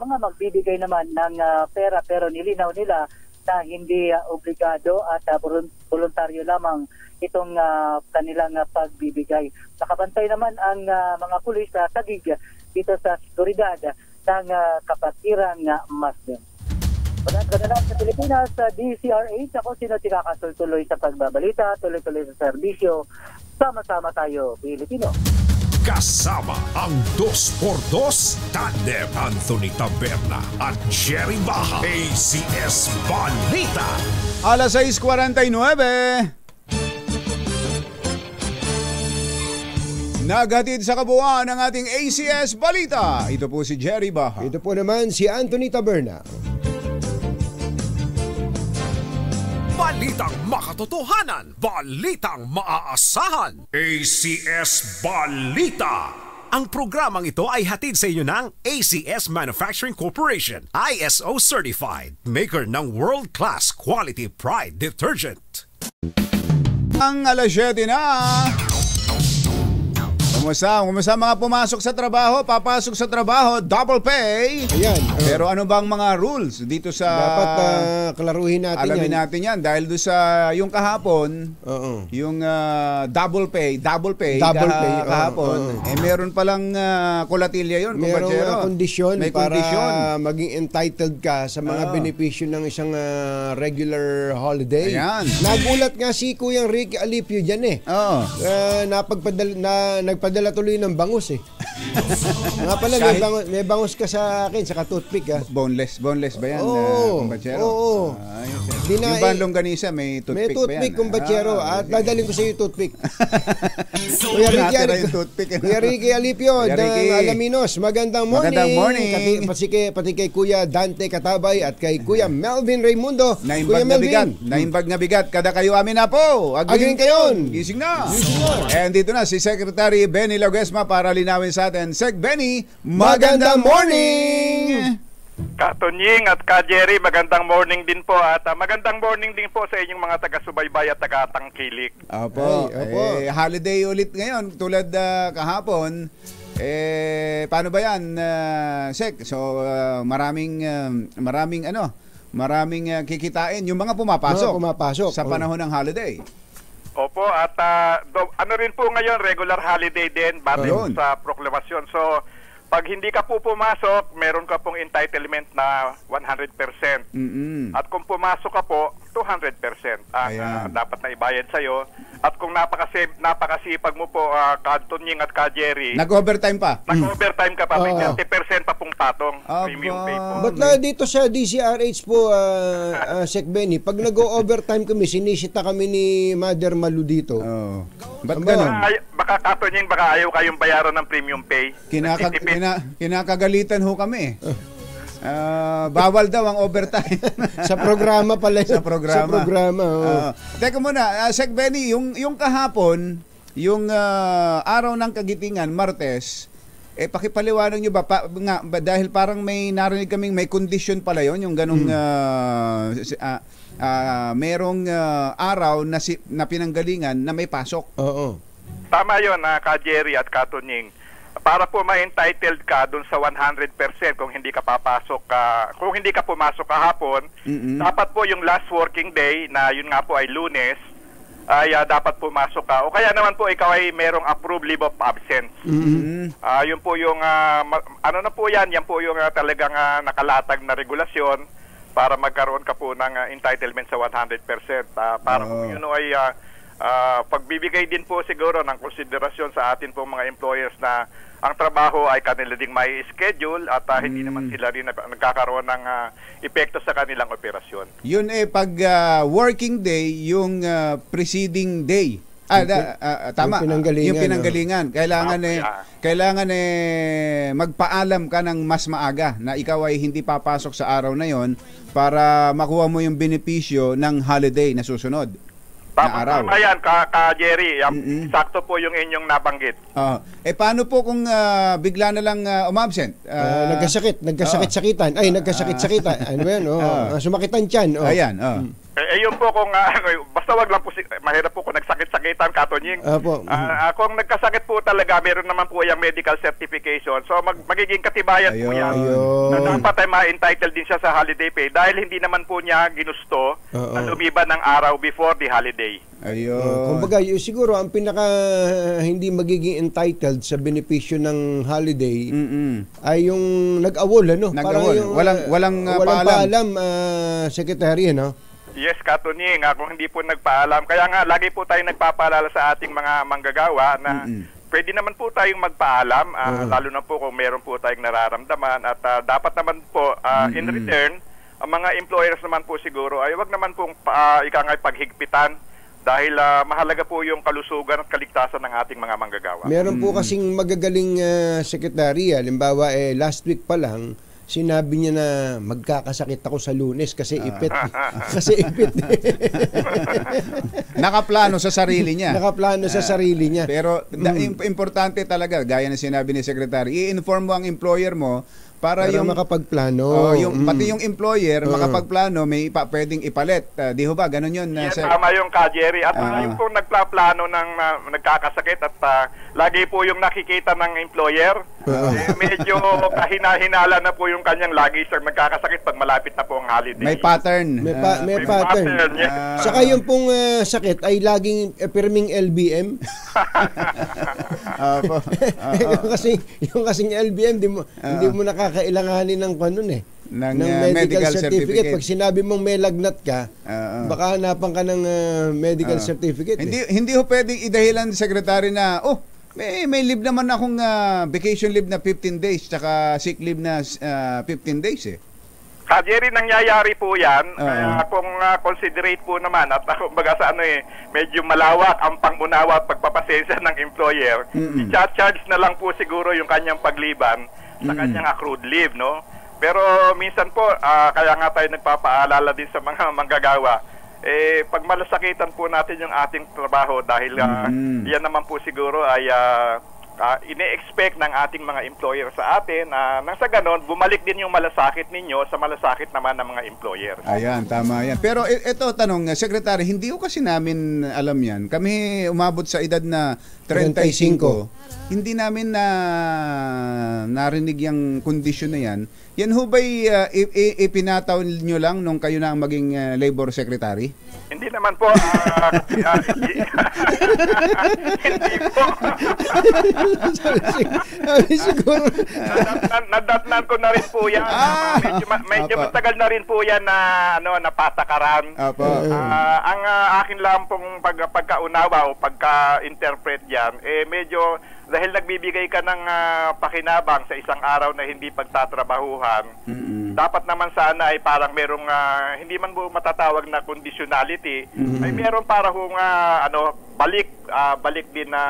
mga magbibigay naman ng uh, pera pero nilinaw nila na hindi uh, obligado at uh, volun- voluntaryo lamang itong uh, kanilang uh, pagbibigay. Nakabantay naman ang uh, mga pulis sa Tagig dito sa seguridad ng uh, kapatirang uh, Muslim. Pagkat ka na lang sa Pilipinas, sa DCRH, ako sino tikakasul-tuloy sa pagbabalita, tuloy-tuloy sa serbisyo. Sama-sama tayo, Pilipino. Kasama ang 2x2 Tandem Anthony Taberna at Jerry Baja. ACS Balita. Alas 6.49. Nagatid sa kabuuan ng ating ACS Balita. Ito po si Jerry Baha. Ito po naman si Anthony Taberna. Balitang makatotohanan. Balitang maaasahan. ACS Balita. Ang programang ito ay hatid sa inyo ng ACS Manufacturing Corporation, ISO certified, maker ng world-class quality pride detergent. Ang alas 7 na. Kumusta? Kumusta mga pumasok sa trabaho? Papasok sa trabaho, double pay. Ayan. uh, Pero ano bang mga rules dito sa... dapat ah, klaruhin natin alamin yan. natin yan. Dahil doon sa yung kahapon, Oo. yung ah, double pay, double pay, Double kaha- pay, oo, kahapon, oo. eh meron palang ah, kolatilya yun, Merong uh, kondisyon May para kondisyon. maging entitled ka sa mga Oo. benepisyo ng isang ah, regular holiday. Ayan. Nagulat nga si Kuyang Ricky Alipio dyan eh. Oo. Uh, napagpadala, na, nagpadala tuloy ng bangus eh. nga pala, may Kahit- bangus, may bangus ka sa akin, sa toothpick ah. Boneless, boneless ba yan, Oo. ah, kumpatsero? Oo. Ah, ayos, eh. Di na- yung ba longganisa, may toothpick, May toothpick, ba yan? kumbatsero. Ah, at dadaling ko sa iyo toothpick. Kuya Ricky, Natira Alip- yung toothpick. Kuya Ricky Alipio, Kuya ng Ricky. Alaminos. Magandang morning. Magandang morning. Kati, pati, kay, pati kay Kuya Dante Katabay at kay Kuya Melvin Raimundo. Kuya Naimbag na bigat. Naimbag na bigat. Kada kayo amin na po. Agreeing kayon. Gising na. And dito na si Secretary Benny Laguesma para linawin sa atin. Sec Benny, magandang morning! Katonying at Ka Jerry, magandang morning din po at ah, magandang morning din po sa inyong mga taga-subaybay at taga-tangkilik. Opo. Ay, opo. Eh, holiday ulit ngayon tulad ah, kahapon. Eh paano ba 'yan, ah, Sec? So ah, maraming ah, maraming ano, maraming ah, kikitain yung mga pumapasok. Mga pumapasok, sa oh. panahon ng holiday. Opo, at ah, do- ano rin po ngayon, regular holiday din batay Ayun. sa proklamasyon. So, pag hindi ka po pumasok, meron ka pong entitlement na 100%. Mm. At kung pumasok ka po, 200% ang Ayan. ah, dapat na ibayad sa'yo. At kung napakasib, napakasipag mo po, uh, Kadtonying at Ka Jerry, Nag-overtime pa. nag-overtime ka pa, may Oo. 30% pa pong patong Aba. premium pay po. Ba't na dito sa DCRH po, uh, Sec Benny, pag nag-overtime kami, sinisita kami ni Mother Malu dito. Oh. Ba't Aba. ganun? Ay, baka Kadtonying, baka ayaw kayong bayaran ng premium pay. Kinaka, Nagtitipid. kina, kinakagalitan ho kami. Ah, bawal daw ang overtime. sa programa pala sa programa. Sa programa, oo. Oo. teka muna, uh, Sec Benny, yung, yung kahapon, yung ah, araw ng kagitingan, Martes, eh pakipaliwanag nyo ba, pa, nga, ba dahil parang may narinig kaming may condition pala yon yung ganong ah, si- ah, ah, merong ah, araw na, si, na pinanggalingan na may pasok. Oo. Tama yun, na Ka Jerry at Katunying. Para po ma-entitled ka dun sa 100% kung hindi ka papasok ka, kung hindi ka pumasok kahapon, Mm-mm. dapat po yung last working day na yun nga po ay lunes, ay ah, dapat pumasok ka. O kaya naman po ikaw ay merong approved leave of absence. Mm. Ah, yun po yung ma- ano na po yan, yan po yung ah, talagang ah, nakalatag na regulasyon para magkaroon ka po ng ah, entitlement sa 100%. Ah, para po Oo. yun ay ah, ah, pagbibigay din po siguro ng konsiderasyon sa atin po mga employers na ang trabaho ay kanila ding may schedule at ah, hindi naman sila rin nag- nagkakaroon ng ah, epekto sa kanilang operasyon. Yun eh pag ah, working day yung ah, preceding day. Ah, da- ah, ah, tama. yung pinanggalingan, Yung pinanggalingan. Kailangan Ah, eh yeah. kailangan eh magpaalam ka ng mas maaga na ikaw ay hindi papasok sa araw na yon para makuha mo yung benepisyo ng holiday na susunod na Tama, araw. tama yan, ka, ka Jerry. Mm-mm. Sakto po yung inyong nabanggit. Ah, eh paano po kung ah, bigla na lang ah, umabsent? Ah, Ah, nagkasakit, nagkasakit-sakitan. Ay, nagkasakit-sakitan. Ano ba yan? Oh, ah, sumakitan tiyan. Oh. Ayan, oh. Eh, eh, yun po kung, ano, basta wag lang po, si, mahirap po kung nagsakit-sakitan, katonying. Apo. Ah, ah, kung nagkasakit po talaga, meron naman po yung medical certification. So, mag, magiging katibayan po Ayun. yan. Ayun. Na dapat ay ma-entitled din siya sa holiday pay dahil hindi naman po niya ginusto Oo. na lumiban ng araw before the holiday. Ayun. Uh, kumbaga, siguro ang pinaka hindi magiging entitled sa benepisyo ng holiday Mm-mm. ay yung nag-awol, ano? Nag-awol. Walang- walang, ah, walang paalam. paalam, ah, secretary, no? Yes, Katunying, ah, kung hindi po nagpaalam. Kaya nga, lagi po tayo nagpapaalala sa ating mga manggagawa na Mm-mm. pwede naman po tayong magpaalam, ah, Oo. lalo na po kung meron po tayong nararamdaman. At ah, dapat naman po, ah, in Mm-mm. return, ang mga employers naman po siguro ay wag naman pong uh, ika nga paghigpitan dahil ah, mahalaga po yung kalusugan at kaligtasan ng ating mga manggagawa. Meron po kasing magagaling uh, secretary, halimbawa eh, last week pa lang, sinabi niya na magkakasakit ako sa lunes kasi ipit. kasi ipit. Nakaplano sa sarili niya. Nakaplano sa sarili niya. Pero Mm. im- importante talaga, gaya ng sinabi ni Secretary, i-inform mo ang employer mo para, Para yung makapagplano. Oh, yung Mm. pati yung employer Oo. makapagplano, may ipa, pwedeng ipalit. Ah, di ho ba? Ganun yun. na Yes, sa- tama yung ka, Jerry. At Ah. uh, yung po nagplaplano ng ah, nagkakasakit at ah, lagi po yung nakikita ng employer, Oo. eh, medyo kahina-hinala na po yung kanyang lagi siyang nagkakasakit pag malapit na po ang holiday. may pattern. May, pa- may May pattern. pattern, yes. Ah. Saka yung pong ah, sakit ay laging eh, pirming LBM. Opo. Ah. yung kasi yung kasing LBM di mo hindi mo nakakailanganin ng kanon eh. Ng, ah, medical certificate. Pag sinabi mong may lagnat ka, ah. baka hanapan ka ng ah, medical Ah. certificate. Hindi eh. hindi ho pwedeng idahilan secretary na oh may, may leave naman akong ah, vacation leave na 15 days tsaka sick leave na ah, 15 days eh. Ka, Jerry, nangyayari po yan. Oo. Kaya kung ah, considerate po naman at uh, kumbaga sa ano eh, medyo malawak ang pangunawa at pagpapasensya ng employer, Mm-mm. i-charge na lang po siguro yung kanyang pagliban sa Mm-mm. kanyang accrued leave, no? Pero minsan po, ah, kaya nga tayo nagpapaalala din sa mga manggagawa, eh, pag malasakitan po natin yung ating trabaho dahil ah, Mm. yan naman po siguro ay ah, ah, ine-expect ng ating mga employer sa atin na nang sa ganon, bumalik din yung malasakit ninyo sa malasakit naman ng mga employer. Ayan, tama yan. Pero ito, tanong, eh, Secretary, hindi ko kasi namin alam yan. Kami umabot sa edad na 35. Hindi namin na narinig yung kondisyon na yan. Yan ho ba'y uh, ipinataw nyo lang nung kayo na ang maging uh, labor secretary? Hindi naman po. ah, ah, hindi, po. Sabi siguro, Nadatnan, nadatnan ko na rin po yan. Ah! medyo ma- medyo Apa. matagal na rin po yan na ano na patakaran. Apo. Ah, ang ah, akin lang pong pag, pagkaunawa o pagka-interpret yan, eh medyo dahil nagbibigay ka ng ah, pakinabang sa isang araw na hindi pagtatrabahuhan, dapat naman sana ay parang merong ah, hindi man po matatawag na conditionality, ay meron para hong ah, ano balik ah, balik din na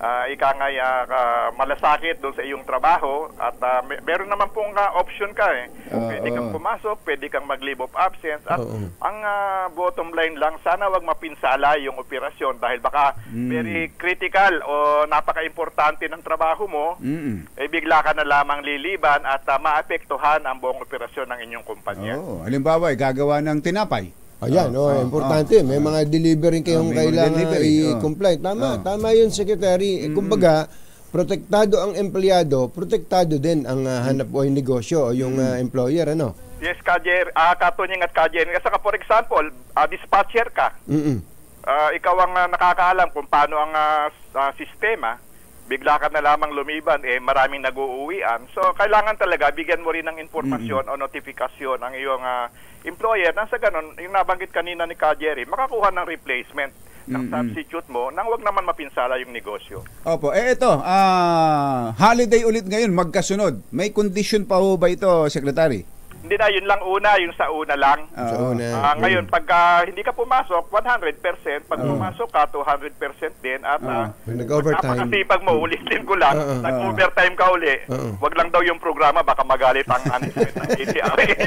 ah, ika nga ah, ka- malasakit doon sa iyong trabaho at ah, may- meron naman pong ah, option ka eh. Oo. pwede kang pumasok, pwede kang mag-leave of absence at Oo. ang ah, bottom line lang, sana wag mapinsala yung operasyon dahil baka very critical o napaka-importante ng trabaho mo, Mm-mm. eh bigla ka na lamang liliban at ah, maapektuhan ang buong operasyon ng inyong kumpanya. Oh, halimbawa, eh, gagawa ng tinapay. Ayan, oh, Oh, importante. May mga delivery kayong Oh, kailangan oh. i-comply. Tama, Oh. tama yun, Secretary. Eh, Kumbaga, protektado ang empleyado, protektado din ang ah, hanap buhay negosyo o yung ah, employer, ano? Yes, Kajer, ah Katunying at Kajer. Kasi ka, for example, ah, dispatcher ka. Mm-mm. Ah, ikaw ang ah, nakakaalam kung paano ang ah, s- ah, sistema. Bigla ka na lamang lumiban, eh maraming nag-uuwian. So, kailangan talaga bigyan mo rin ng informasyon o notifikasyon ang iyong ah, employer. Nang sa ganun, yung nabanggit kanina ni Kajeri, makakuha ng replacement ng substitute mo nang wag naman mapinsala yung negosyo. Opo, eh ito, ah, holiday ulit ngayon, magkasunod. May condition pa ho ba ito, Secretary? Hindi na, yun lang una, yung sa una lang. Sa Oo. una. Ah, ngayon, pagka hindi ka pumasok, 100%. Pag pumasok ka, 200% din. At uh, Pag nag-overtime. napakasipag mo, ulitin ko lang. Nag-overtime ka uli. Oo. Wag lang daw yung programa, baka magalit ang management ng ATRH.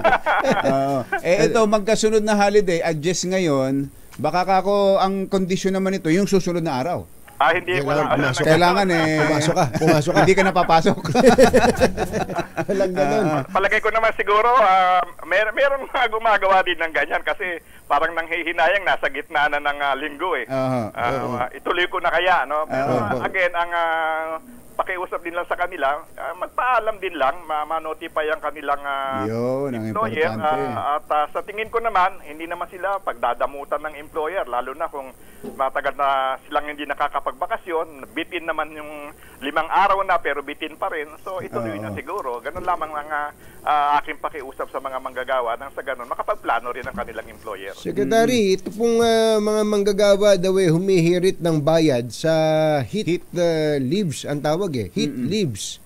Oo. eh ito, magkasunod na holiday, adjust ngayon, baka kako ang kondisyon naman ito, yung susunod na araw. Ah, hindi, Kailangan wala. pumasok. Kailangan eh, Pumasok ka, pumasok ka. hindi ka napapasok. Walang ganun. Palagay ko naman siguro, ah, mer meron mga gumagawa din ng ganyan kasi parang nanghihinayang nasa gitna na ng ah, linggo eh. Aha. Ah, ituloy ko na kaya, no? Pero Oo. ah, again, ang ah, pakiusap din lang sa kanila, ah, magpaalam din lang, ma- ma-notify ang kanilang ah, Yun, ang employer. importante. ah, at ah, sa tingin ko naman, hindi naman sila pagdadamutan ng employer, lalo na kung matagal na silang hindi nakakapagbakasyon, bitin naman yung limang araw na pero bitin pa rin. So ituloy Oo. na siguro. Ganun lamang ang ah, aking pakiusap sa mga manggagawa nang sa ganun makapagplano rin ang kanilang employer. Secretary, ito pong ah, mga manggagawa daw eh, humihirit ng bayad sa heat, ah, leaves, ang tawag eh. Heat leaves.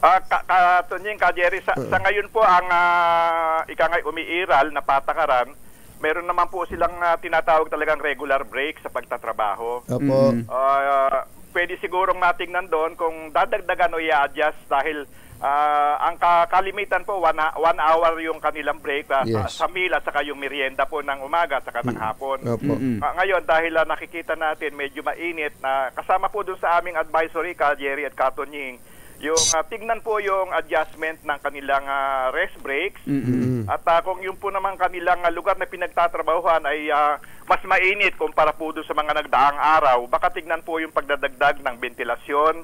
Ah, ka, ka, Tunying, ka, Jerry, sa, sa ngayon po ang uh, ika umiiral na patakaran, meron naman po silang ah, tinatawag talagang regular break sa pagtatrabaho. Opo. Ah, pwede sigurong matingnan doon kung dadagdagan o i-adjust dahil ah, ang ka- kalimitan po one, one hour yung kanilang break ah, Yes. sa meal at saka yung merienda po ng umaga saka ng hapon. Opo. Ah, ngayon, dahil ah, nakikita natin medyo mainit, na kasama po dun sa aming advisory, ka Jerry at Ka Tonying, yung ah, tignan po yung adjustment ng kanilang ah, rest breaks. At ah, kung yung po naman kanilang ah, lugar na pinagtatrabahuhan ay ah, mas mainit kumpara po doon sa mga nagdaang araw, baka tignan po yung pagdadagdag ng ventilasyon.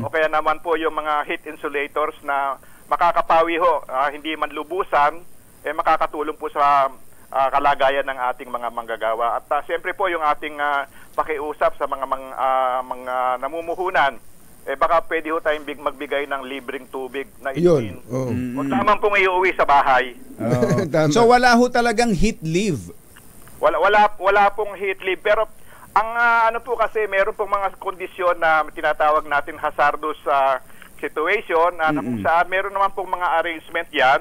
O kaya naman po yung mga heat insulators na makakapawi ho, ah, hindi man lubusan, eh makakatulong po sa ah, kalagayan ng ating mga manggagawa. At ah, siyempre po yung ating ah, pakiusap sa mga mang- ah, mga namumuhunan, eh baka pwede ho tayong big magbigay ng libreng tubig na Yun. inumin. Oo. Huwag naman pong iuwi sa bahay. Tama. so wala ho talagang heat leave. Wala wala wala pong heat leave pero ang ah, ano po kasi meron pong mga kondisyon na tinatawag natin hazardous ah, situation na kung saan meron naman pong mga arrangement 'yan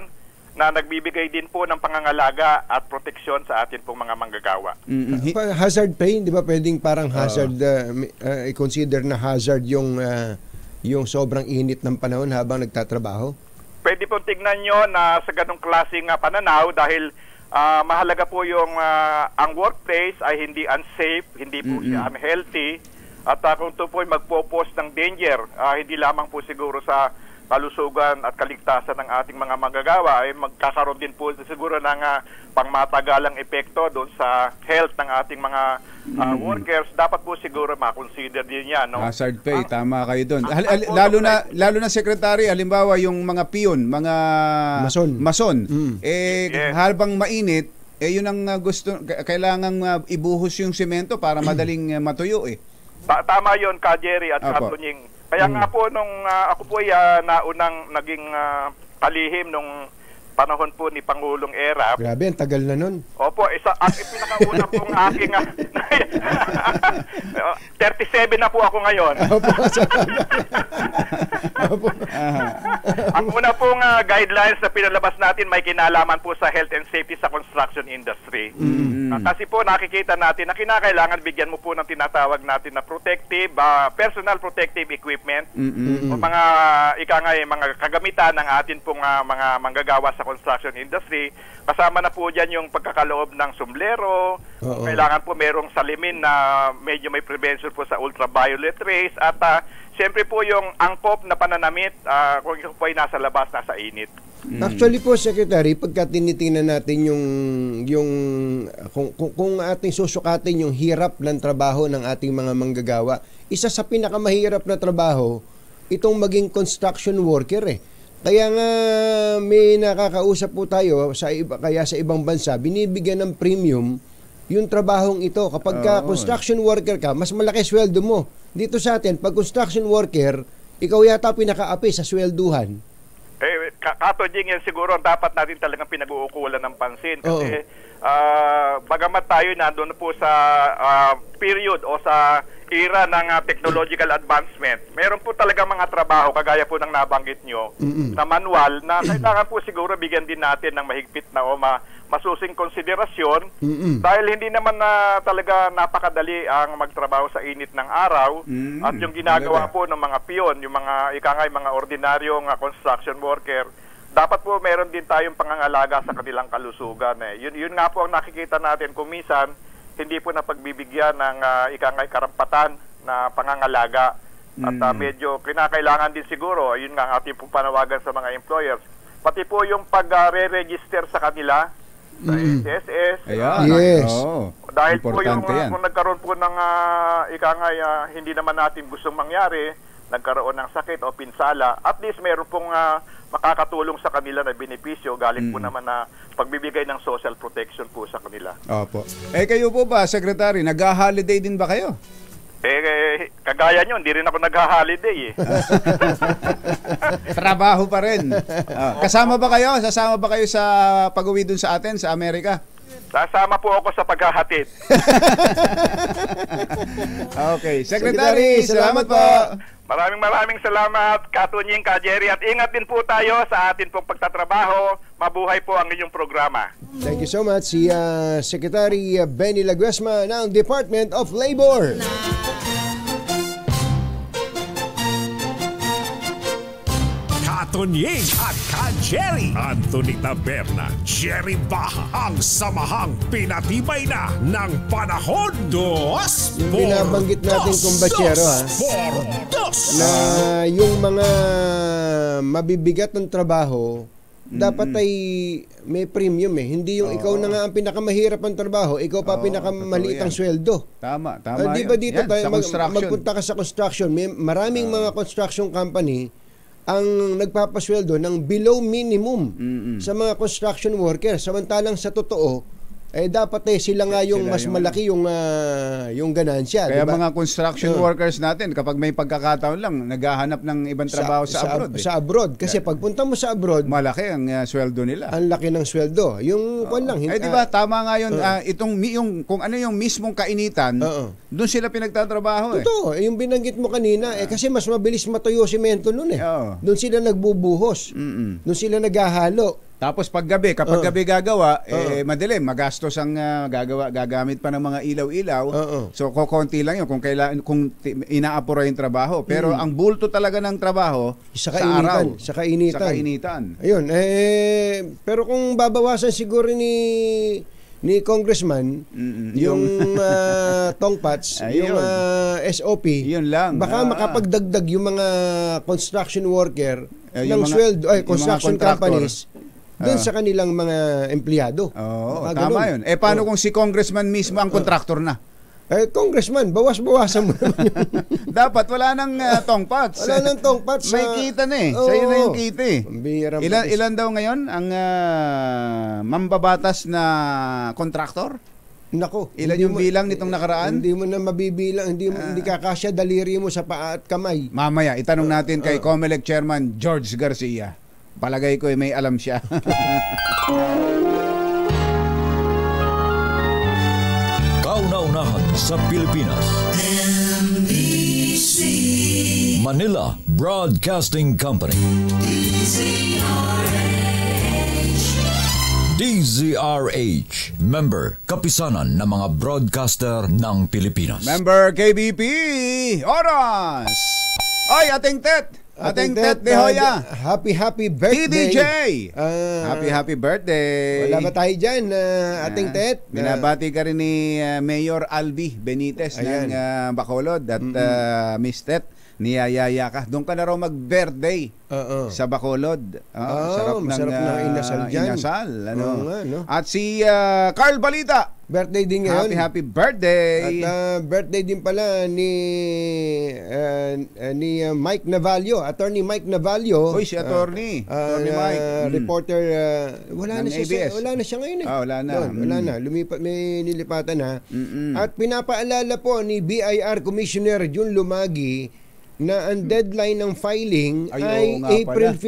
na nagbibigay din po ng pangangalaga at proteksyon sa atin pong mga manggagawa. Pa- hazard pay, di ba pwedeng parang hazard, ah, mi- ah, i-consider na hazard yung ah, yung sobrang init ng panahon habang nagtatrabaho? Pwede pong tignan nyo na sa ganong klaseng ah, pananaw dahil ah, mahalaga po yung ah, ang workplace ay hindi unsafe, hindi po siya unhealthy. At ah, kung ito po ay magpo-post ng danger, ah, hindi lamang po siguro sa kalusugan at kaligtasan ng ating mga manggagawa ay magkakaroon din po siguro ng ah, pangmatagalang epekto doon sa health ng ating mga ah, workers. Dapat po siguro makonsider din yan. No? Hazard pay, tama kayo doon. Hal- hal- lalo na lalo na secretary, halimbawa yung mga piyon, mga Mason. mason, Mm. eh Yes. habang mainit, eh yun ang uh, gusto k- kailangan uh, ibuhos yung semento para madaling uh, matuyo eh. Ta- tama yon ka Jerry at Apo. Katunying. Kaya nga po nung ah, ako po ay ah, naunang naging ah, kalihim nung panahon po ni Pangulong Era. Grabe, ang tagal na nun. Opo, isa ang pinakauna pong aking ah, 37 na po ako ngayon. Opo. Ang una pong ah, guidelines na pinalabas natin may kinalaman po sa health and safety sa construction industry. Ah, kasi po nakikita natin na kinakailangan bigyan mo po ng tinatawag natin na protective, ah, personal protective equipment o mga ika nga eh, mga kagamitan ng atin pong ah, mga manggagawa sa construction industry. Kasama na po dyan yung pagkakaloob ng sombrero, Oo. kailangan po merong salimin na medyo may prevention po sa ultraviolet rays at ah, siyempre po yung angkop na pananamit ah, kung ikaw po ay nasa labas, nasa init. Actually po, Secretary, pagka tinitingnan natin yung, yung kung, kung, kung ating susukatin yung hirap ng trabaho ng ating mga manggagawa, isa sa pinakamahirap na trabaho, itong maging construction worker eh. Kaya nga may nakakausap po tayo sa iba, kaya sa ibang bansa, binibigyan ng premium yung trabahong ito. Kapag ka construction worker ka, mas malaki sweldo mo. Dito sa atin, pag construction worker, ikaw yata pinakaapi sa swelduhan. Eh, ka- Kato Jing, yan siguro ang dapat natin talagang pinag-uukulan ng pansin. Kasi Oo. ah, bagamat tayo nandun po sa ah, period o sa era ng ah, technological advancement, meron po talaga mga trabaho, kagaya po ng nabanggit nyo, na manual, na kailangan po siguro bigyan din natin ng mahigpit na o ma- masusing konsiderasyon Mm-mm. dahil hindi naman na talaga napakadali ang magtrabaho sa init ng araw Mm, at yung ginagawa talaga. po ng mga piyon, yung mga ikangay mga ordinaryong ah, construction worker, dapat po meron din tayong pangangalaga sa kanilang kalusugan. Eh. Yun, yun nga po ang nakikita natin kung minsan hindi po napagbibigyan ng uh, ikangay karampatan na pangangalaga. At ah, medyo kinakailangan din siguro, yun nga ang ating panawagan sa mga employers, pati po yung pag-re-register sa kanila sa SSS, Ayan. Yes. Oo. dahil po yung Importante uh, yan. kung nagkaroon po ng uh, ikangay uh, hindi naman natin gustong mangyari, nagkaroon ng sakit o pinsala, at least meron pong uh, makakatulong sa kanila na benepisyo galing Mm. po naman na pagbibigay ng social protection po sa kanila. Opo. Eh kayo po ba, secretary, nag-holiday din ba kayo? Eh, eh, kagaya nyo, hindi rin ako nag-holiday eh. Trabaho pa rin. Ah, kasama ba kayo? Sasama ba kayo sa pag-uwi dun sa atin, sa Amerika? Sasama po ako sa paghahatid. Okay. Secretary, Secretary, salamat salamat po. Maraming maraming salamat, Katunying, Ka Jerry, at ingat din po tayo sa atin pong pagtatrabaho. Mabuhay po ang inyong programa. Thank you so much si ah, Secretary ah, Benny Laguesma ng Department of Labor. Katonying at Ka-Jerry. Anthony Taberna, Jerry Baha, ang samahang pinatibay na ng panahon. Dos Yung binabanggit natin dos, kumbachero, ha? dos. Na yung mga mabibigat ng trabaho, dapat ay may premium eh. Hindi yung ikaw na nga ang pinakamahirap ang trabaho, ikaw pa Oo, pinakamaliit ang sweldo. Tama, tama. Ah, di ba dito Yan, tayo mag- magpunta ka sa construction, may maraming mga construction company ang nagpapasweldo ng below minimum Mm-mm. sa mga construction workers. Samantalang sa totoo, eh dapat eh sila nga yung Sila mas yung malaki yung ah, yung ganansya, Kaya di ba? mga construction Oo. workers natin, kapag may pagkakataon lang, naghahanap ng ibang trabaho sa, abroad. eh. Sa abroad kasi pagpunta mo sa abroad, Malaki ang uh, sweldo nila. ang laki ng sweldo. Yung kwan lang, Eh di ba ah, tama nga yun ah, itong mi- yung kung ano yung mismong kainitan, Oo. doon sila pinagtatrabaho eh. Totoo, eh, yung binanggit mo kanina, eh kasi mas mabilis matuyo semento noon eh. Oo. Doon sila nagbubuhos. Mm-mm. Doon sila naghahalo. Tapos pag gabi, kapag Oo. gabi gagawa, eh Oo. madilim, magastos ang ah, gagawa, gagamit pa ng mga ilaw-ilaw. Oo. So kokonti lang yun kung kailan kung inaapura yung trabaho. Pero ang bulto talaga ng trabaho Mm. Sa sa, kainitan, araw. sa kainitan. Sa kainitan. Ayun, eh pero kung babawasan siguro ni ni congressman Mm-mm. yung ah, tongpats, yung ah, SOP, Yun lang. baka Ah. makapagdagdag yung mga construction worker Eh, ng yung mga- sweldo, ay, construction companies doon Ah. sa kanilang mga empleyado. Oo, Mga tama ganun. yun. Eh, paano Oo. kung si congressman mismo ang contractor na? Eh, congressman, bawas-bawasan mo naman yun. Dapat wala nang uh, tongpats. Wala nang tongpats May kita na eh. Oo. Sa'yo na yung kita eh. Ilan, ilan daw ngayon ang ah, mambabatas na kontraktor? Nako. Ilan hindi yung mo- bilang nitong nakaraan? Hindi mo na mabibilang, hindi mo hindi kakasya daliri mo sa paa at kamay. Mamaya, itanong natin kay. COMELEC Chairman George Garcia. Palagay ko eh, may alam siya. Kauna-unahan sa Pilipinas. Manila Broadcasting Company. DZRH. Member, kapisanan ng mga broadcaster ng Pilipinas. Member KBP, oras! Ay, ating tet! Ating tet de uh, Hoya! happy, happy birthday. TDJ! Ah, happy, happy birthday! Wala ba tayo dyan, uh, ating Ah, tet? Binabati ka rin ni ah, Mayor Albi Benitez Ayan. ng ah, Bacolod at ah, Miss Tet niyayaya ka. Doon ka na raw mag-birthday Oo. sa Bacolod. Ah, Oo, sarap ng, masarap ng ah, inasal dyan. inasal, ano. Oo nga, no? At si ah, Carl Balita. Birthday din ngayon. Happy, happy birthday! At ah, birthday din pala ni ah, ni ah, Mike Navalio, Attorney Mike Navalio. Uy, si attorney. Ah, Attorney ah, Mike. Mm. Reporter ah, wala na siya ABS. sa- wala na siya ngayon eh. Ah, wala na. Doon, wala Mm. na. Lumipat may nilipatan na. Mm-mm. At pinapaalala po ni BIR Commissioner Jun Lumagi na ang deadline ng filing Ay, ay, oo nga April pala.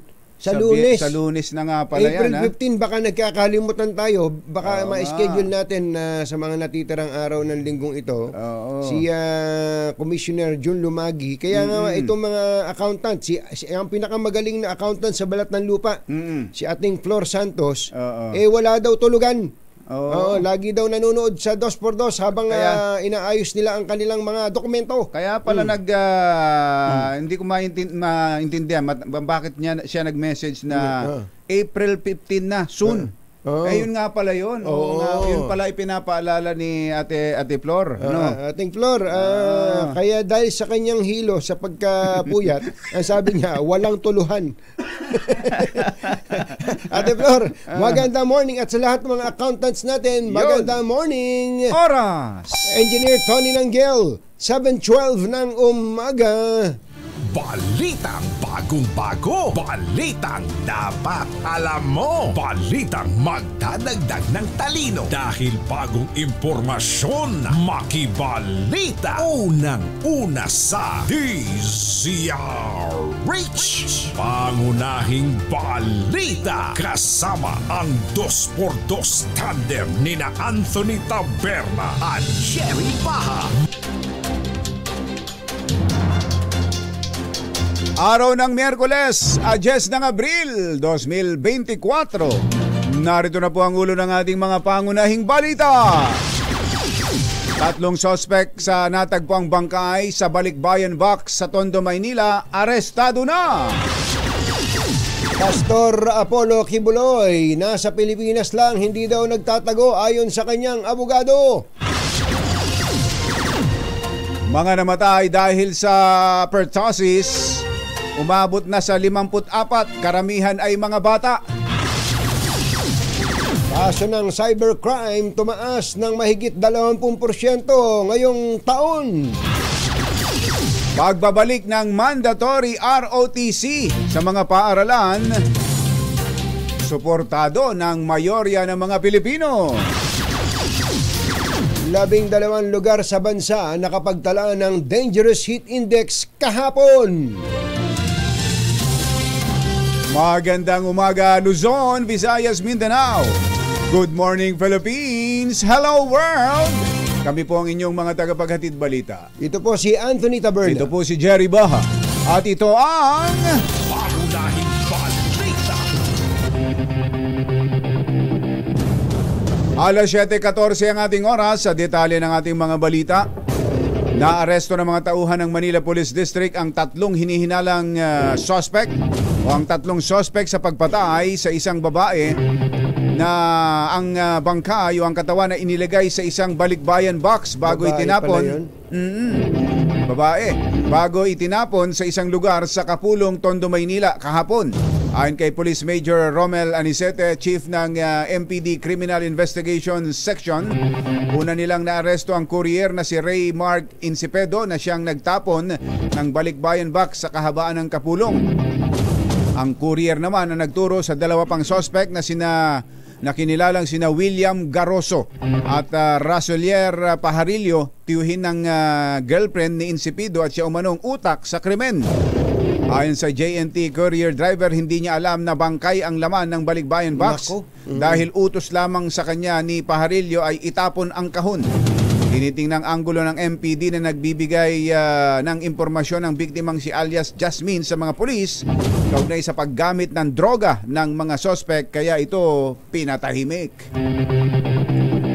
15 sa, Lunes. Sa lunes na nga pala April yan. ah. 15 baka nagkakalimutan tayo baka Oo ma-schedule natin na sa mga natitirang araw ng linggong ito Oo. si ah, Commissioner Jun Lumagi kaya nga itong mga accountant si, si ang pinakamagaling na accountant sa balat ng lupa Mm-mm. si ating Flor Santos Oo. eh wala daw tulugan Oo. Oo, lagi daw nanonood sa 2x2 habang Kaya- ah, inaayos nila ang kanilang mga dokumento Kaya pala nag ah, hindi ko maintin, maintindihan mat- bakit niya siya nag-message na Mm, ah. April 15 na soon. Oo. Eh yun nga pala yun. Oo, Oo. nga, yun pala ipinapaalala ni Ate Ate Flor, Ah, no? ating Flor, ah, kaya dahil sa kanyang hilo sa pagkapuyat, ang sabi niya, walang tuluhan. Ate Flor, magandang morning at sa lahat ng mga accountants natin, magandang morning. Oras. Engineer Tony Nanggel, 7.12 ng umaga. Balitang bagong-bago. Balitang dapat alam mo. Balitang magdadagdag ng talino. Dahil bagong impormasyon. Makibalita. Unang-una sa DZRH. Pangunahing balita. Kasama ang 2x2 tandem ni na Anthony Taberna at Jerry Baha. Araw ng Miyerkules, Adyes ng Abril 2024. Narito na po ang ulo ng ating mga pangunahing balita. Tatlong sospek sa natagpuang bangkay sa Balikbayan Box sa Tondo, Maynila, arestado na. Pastor Apollo Kibuloy, nasa Pilipinas lang, hindi daw nagtatago ayon sa kanyang abogado. Mga namatay dahil sa pertussis, umabot na sa 54, karamihan ay mga bata. Kaso ng cybercrime tumaas ng mahigit 20% ngayong taon. Pagbabalik ng mandatory ROTC sa mga paaralan, suportado ng mayorya ng mga Pilipino. Labing dalawang lugar sa bansa nakapagtala ng Dangerous Heat Index kahapon. Magandang umaga Luzon, Visayas, Mindanao. Good morning Philippines. Hello world. Kami po ang inyong mga tagapaghatid balita. Ito po si Anthony Taberna. Ito po si Jerry Baha. At ito ang Pangunahing balita. Alas 7.14 ang ating oras sa detalye ng ating mga balita. Naaresto ng mga tauhan ng Manila Police District ang tatlong hinihinalang ah, suspect o ang tatlong suspect sa pagpatay sa isang babae na ang ah, bangka o ang katawan na inilagay sa isang balikbayan box bago Babae itinapon. Mm-mm. Babae. Bago itinapon sa isang lugar sa Kapulong, Tondo, Maynila kahapon. Ayon kay Police Major Romel Anisete, Chief ng ah, MPD Criminal Investigation Section, una nilang naaresto ang courier na si Ray Mark Insipedo na siyang nagtapon ng balikbayan box sa kahabaan ng Kapulong. Ang courier naman na nagturo sa dalawa pang suspect na sina na kinilalang sina William Garoso at uh, Rasolier ah, Pajarillo tiyuhin ng ah, girlfriend ni Insipido at siya umanong utak sa krimen. Ayon sa JNT courier driver, hindi niya alam na bangkay ang laman ng balikbayan box Nako. dahil utos lamang sa kanya ni Pajarillo ay itapon ang kahon. Tinitingnan ang anggulo ng MPD na nagbibigay ah, ng impormasyon ng biktimang si alias Jasmine sa mga pulis kaugnay sa paggamit ng droga ng mga sospek kaya ito pinatahimik.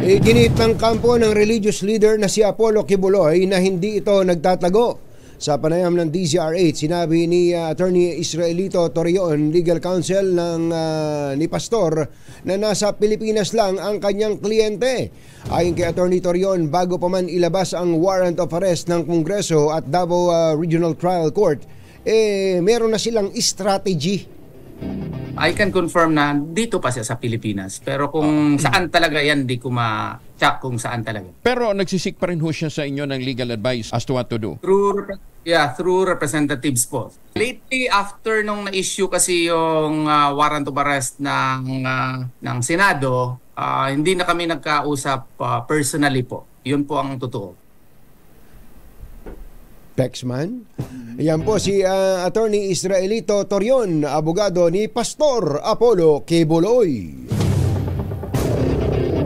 Iginit ng kampo ng religious leader na si Apollo Kibuloy na hindi ito nagtatago. Sa panayam ng DZRH, sinabi ni uh, Attorney Israelito Torion, legal counsel ng uh, ni Pastor na nasa Pilipinas lang ang kanyang kliyente. Ayon kay Attorney Torion, bago pa man ilabas ang warrant of arrest ng Kongreso at Davao uh, Regional Trial Court, eh meron na silang strategy I can confirm na dito pa siya sa Pilipinas. Pero kung saan talaga yan, di ko ma-check kung saan talaga. Pero nagsisik pa rin ho siya sa inyo ng legal advice as to what to do. Through, yeah, through representatives po. Lately, after nung na-issue kasi yung ah, warrant of arrest ng, ah, ng Senado, ah, hindi na kami nagkausap ah, personally po. Yun po ang totoo. Pexman. Yan po si uh, Attorney Israelito Torion, abogado ni Pastor Apollo Kibuloy.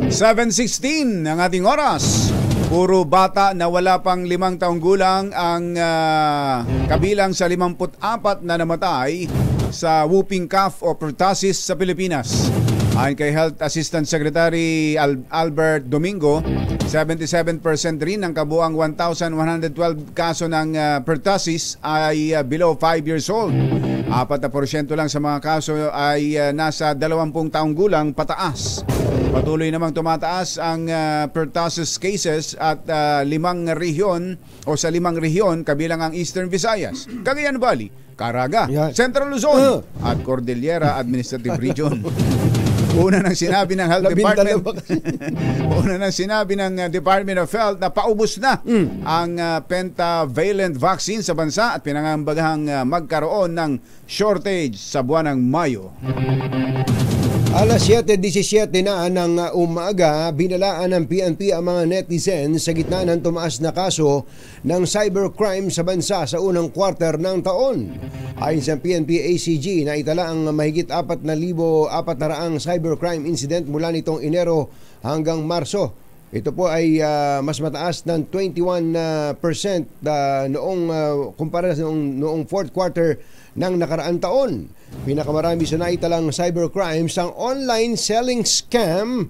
7.16 ang ating oras. Puro bata na wala pang limang taong gulang ang ah, kabilang sa 54 na namatay sa whooping cough o pertussis sa Pilipinas. Ayon kay Health Assistant Secretary Al- Albert Domingo, 77% rin ng kabuang 1,112 kaso ng ah, pertussis ay ah, below 5 years old. 4% lang sa mga kaso ay nasa 20 taong gulang pataas. Patuloy namang tumataas ang ah, pertussis cases at ah, limang rehiyon o sa limang rehiyon kabilang ang Eastern Visayas, Cagayan Valley, Caraga. Central Luzon at Cordillera Administrative Region. Una nang sinabi ng Health Department. Una nang sinabi ng uh, Department of Health na paubos na Mm. ang uh, pentavalent vaccine sa bansa at pinangambagahang uh, magkaroon ng shortage sa buwan ng Mayo. Alas 7.17 na ng uh, umaga, binalaan ng PNP ang mga netizens sa gitna ng tumaas na kaso ng cybercrime sa bansa sa unang quarter ng taon. Ayon sa PNP ACG, naitala ang mahigit 4,400 cybercrime incident mula nitong Enero hanggang Marso. Ito po ay uh, mas mataas ng 21% uh, uh, noong uh, kumpara sa noong, noong fourth quarter ng nakaraan taon. Pinakamarami sa naitalang cybercrimes ang online selling scam.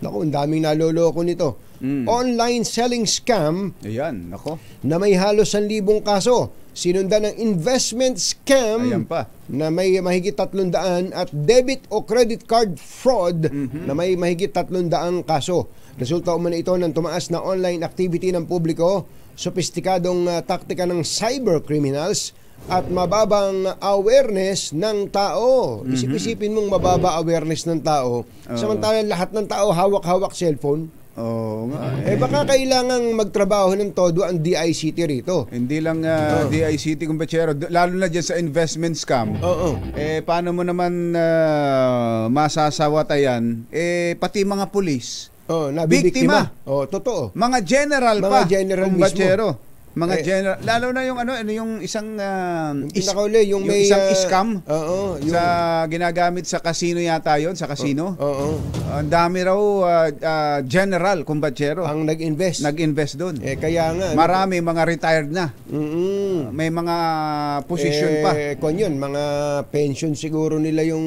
Naku, ang daming naloloko nito. Online selling scam Ayan, nako. na may halos 1,000 kaso. Sinundan ng investment scam Ayan pa. na may mahigit 300 at debit o credit card fraud na may mahigit 300 kaso. Resulta umano ito ng tumaas na online activity ng publiko, sopistikadong uh, taktika ng cyber criminals at mababang awareness ng tao. Isip-isipin mong mababa awareness ng tao. Samantalang lahat ng tao hawak-hawak cellphone. Oo nga. Eh baka kailangang magtrabaho ng todo ang DICT rito. Hindi lang uh, Oh. DICT kumpachero, d- lalo na dyan sa investment scam. Oo. Eh, paano mo naman uh, masasawatayan? Eh, pati mga pulis. Oh, nabibiktima. Oh, totoo. Mga general Mga pa. general kumbachero. Mga Eh, general. Lalo na yung ano, ano yung isang uh, Yung pinakauli, yung, may... isang ah, scam Oo. Yung, sa ginagamit sa casino yata yon sa casino. Oo. Ang dami raw uh, uh, general kumbachero ang nag-invest. nag-invest doon. eh, kaya nga. ano, Marami mga retired na. Mm-mm. May mga position eh, pa. kung yun, mga pension siguro nila yung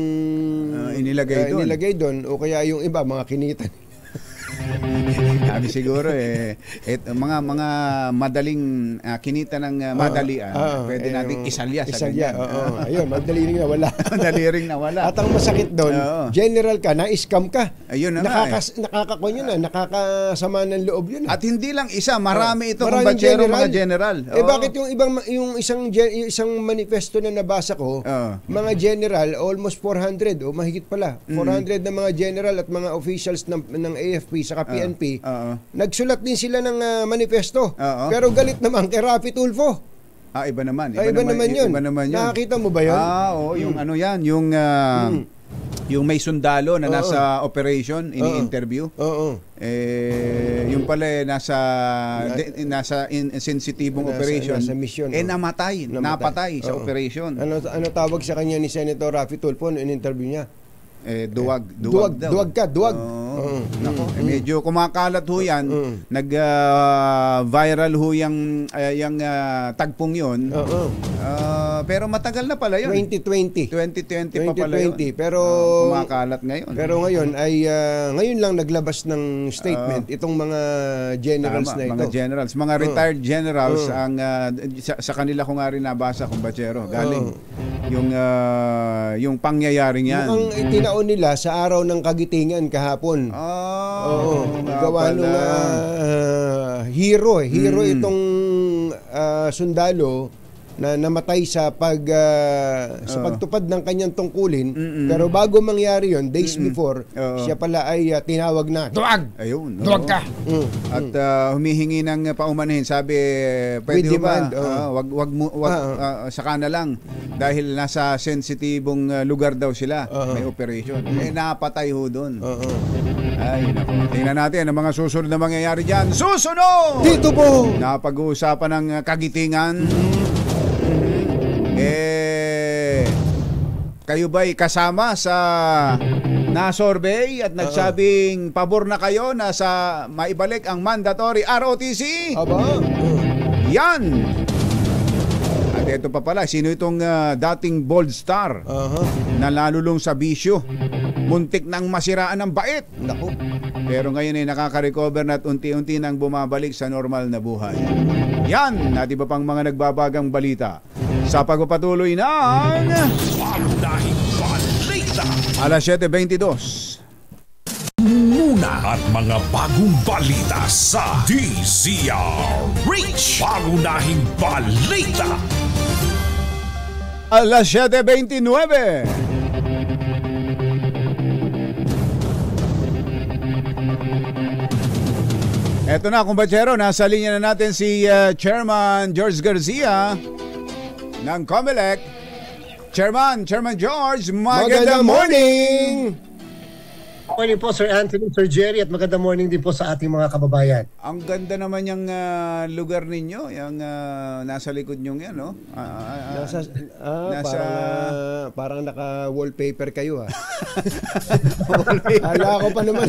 Ah, inilagay ah, doon. inilagay doon. O kaya yung iba, mga kinita. Sabi siguro eh, et, mga mga madaling ah, kinita ng ah, madalian, Ah, pwede eh, nating isalya sa isalya, ganyan. oo. Ayun, madali rin na wala. Madali ring nawala. At ang masakit doon, Oo. general ka, na-scam ka. Ayun na nga Nakakas, Nakakakon yun na, nakakasama ng loob yun. At hindi lang isa, marami itong Maraming kumbachero mga general. Eh bakit yung ibang yung isang yung isang manifesto na nabasa ko, mga general almost 400 o mahigit pala. Mm. 400 na mga general at mga officials ng ng AFP sa PNP. Oo. Nagsulat din sila ng ah, manifesto. Oo. Pero galit naman kay Rafi Tulfo. Ah, iba naman. Ah, iba naman yun. Iba naman yun. Nakakita mo ba yun? Ah, oo, yung Mm. ano yan, yung ah, Mm. yung may sundalo na Oo. nasa operation, ini-interview. Oo. Eh, yung pala eh, nasa di- nasa in, sensitibong Nasa- operation. nasa mission, eh namatay, Namatay. napatay sa Oo. operation. Ano ano tawag sa kanya ni Senator Rafi Tulfo in interview niya? Eh, duwag, Duwag, duwag, daw. duwag ka, duwag. Oo. Oo. Nako, Mm, eh, medyo kumakalat ho yan. Nag ah, viral ho yung, ah, yung ah, tagpong yun. Oo. Ah, pero matagal na pala yun. 2020. 2020 pa pala yun. 2020 pero Ah, kumakalat ngayon. Pero ngayon ay ah, ngayon lang naglabas ng statement itong mga generals Tama, na ito. mga generals, mga Oh. retired generals Oh. ang ah, sa, sa kanila ko nga rin nabasa kung bachero. Galing yung ah, yung pangyayaring yan. Mukhang itinaon nila sa araw ng kagitingan kahapon. Oo. nga Gawa nung ah, hero eh. Hero Mm. itong ah, sundalo na namatay sa pag ah, sa Oo. pagtupad ng kanyang tungkulin pero bago mangyari yon days before Oo. siya pala ay ah, tinawag na duwag Ayun. duwag oo. ka Mm. At ah, humihingi ng paumanhin. Sabi, pwede With ho ba? demand, oo. Ah, wag wag mo wag Ah, ah, saka na lang dahil nasa sensitibong ah, lugar daw sila. Oo. May operation. Eh napatay ho doon. Oo. Ay, nako. Tingnan natin ang mga susunod na mangyayari diyan. Susunod! Dito po! Napag-uusapan ng ah, kagitingan. Eh, kayo ba'y kasama sa na-survey at nagsabing pabor na kayo na sa maibalik ang mandatory ROTC? Aba. Yan! At ito pa pala, sino itong ah, dating bold star na lalulong sa bisyo? Muntik nang masiraan ng bait. Naku. Pero ngayon ay nakaka-recover na at unti-unti nang bumabalik sa normal na buhay. Yan at iba pang mga nagbabagang balita sa pagpapatuloy ng alas 7.22. Muna at mga bagong balita sa DZRH. Pangunahing balita. Alas 7.29. Eto na, kumbachero, nasa linya na natin si uh, Chairman George Garcia ng COMELEC. Chairman, Chairman George, magandang Magandang morning! Morning po Sir Anthony, Sir Jerry at magandang morning din po sa ating mga kababayan. Ang ganda naman yung ah, lugar ninyo, yung ah, nasa likod nyo yan, no? Ah, ah, Nasa, ah, nasa- parang, ah, parang naka-wallpaper kayo ah. akala ko pa naman.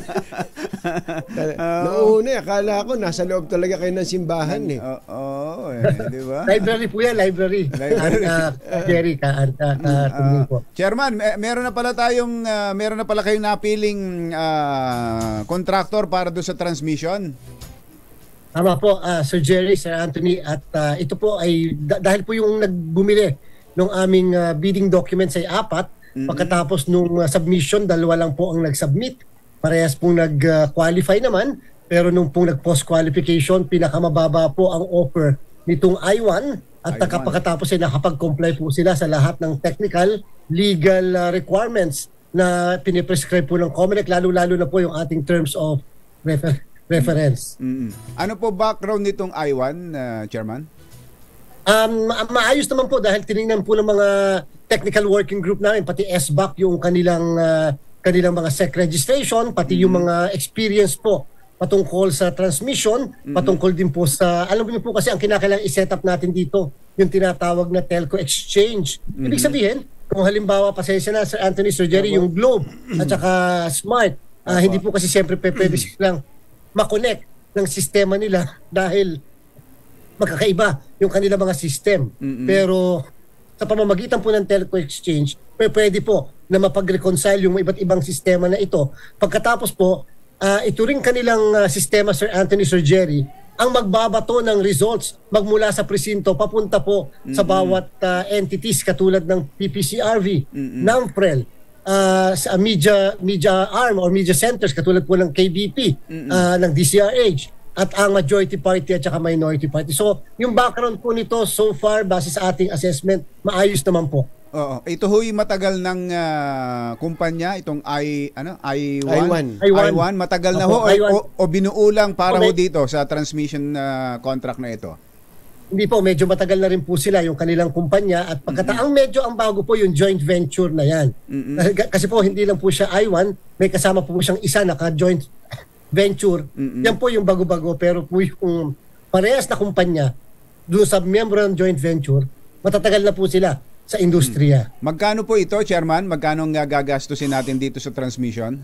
Noong una, akala ko nasa loob talaga kayo ng simbahan eh. Oo, eh, di ba? Library po yan, library. Library. Ah, Jerry, ka, ka, ka, tumingin po. Chairman, me- meron na pala tayong ah, meron na pala kayong napiling ah, contractor para do sa transmission. Tama po, ah, Sir Jerry, Sir Anthony, at ah, ito po ay da- dahil po yung nagbumili ng aming ah, bidding documents ay apat, pagkatapos nung ah, submission, dalawa lang po ang nag-submit. Parehas pong nag-qualify naman, pero nung pong nag-post qualification, pinakamababa po ang offer nitong I1 at I1. pagkatapos ay nakapag-comply po sila sa lahat ng technical, legal ah, requirements na piniprescribe po ng COMELEC, lalo-lalo na po yung ating terms of refer- reference. Mm. Ano po background nitong I1, ah, Chairman? Um, ma- maayos naman po dahil tiningnan po ng mga technical working group namin, pati SBAC yung kanilang ah, kanilang mga SEC registration, pati yung mga experience po patungkol sa transmission, patungkol din po sa, alam niyo po kasi ang kinakailangan i-set up natin dito, yung tinatawag na telco exchange. Ibig sabihin, kung halimbawa, pasensya na Sir Anthony, Sir Jerry, yung Globe at saka Smart, ah, hindi po kasi siyempre pwede silang makonect ng sistema nila dahil magkakaiba yung kanila mga system. Pero sa pamamagitan po ng telco exchange, pwe- pwede po na mapag-reconcile yung iba't ibang sistema na ito. Pagkatapos po, ah, ito rin kanilang ah, sistema, Sir Anthony, Sir Jerry, ang magbabato ng results magmula sa presinto papunta po sa bawat ah, entities katulad ng PPCRV, NAMFREL, ah, sa media media arm or media centers katulad po ng KBP, ah, ng DCRH at ang majority party at saka minority party. So, yung background po nito so far base sa ating assessment, maayos naman po. Oo. Ito ho'y matagal ng ah, kumpanya, itong I, ano, I1. I1. I1, matagal na ho o, I1. o, o binuo lang para ho Okay. dito sa transmission ah, contract na ito. Hindi po, medyo matagal na rin po sila yung kanilang kumpanya at pagkata ang medyo ang bago po yung joint venture na yan. K- Kasi po hindi lang po siya I1, may kasama po siyang isa naka-joint venture. Yan po yung bago-bago pero po yung parehas na kumpanya doon sa member ng joint venture, matatagal na po sila sa industriya. Magkano po ito, Chairman? Magkano ang gagastusin natin dito sa transmission?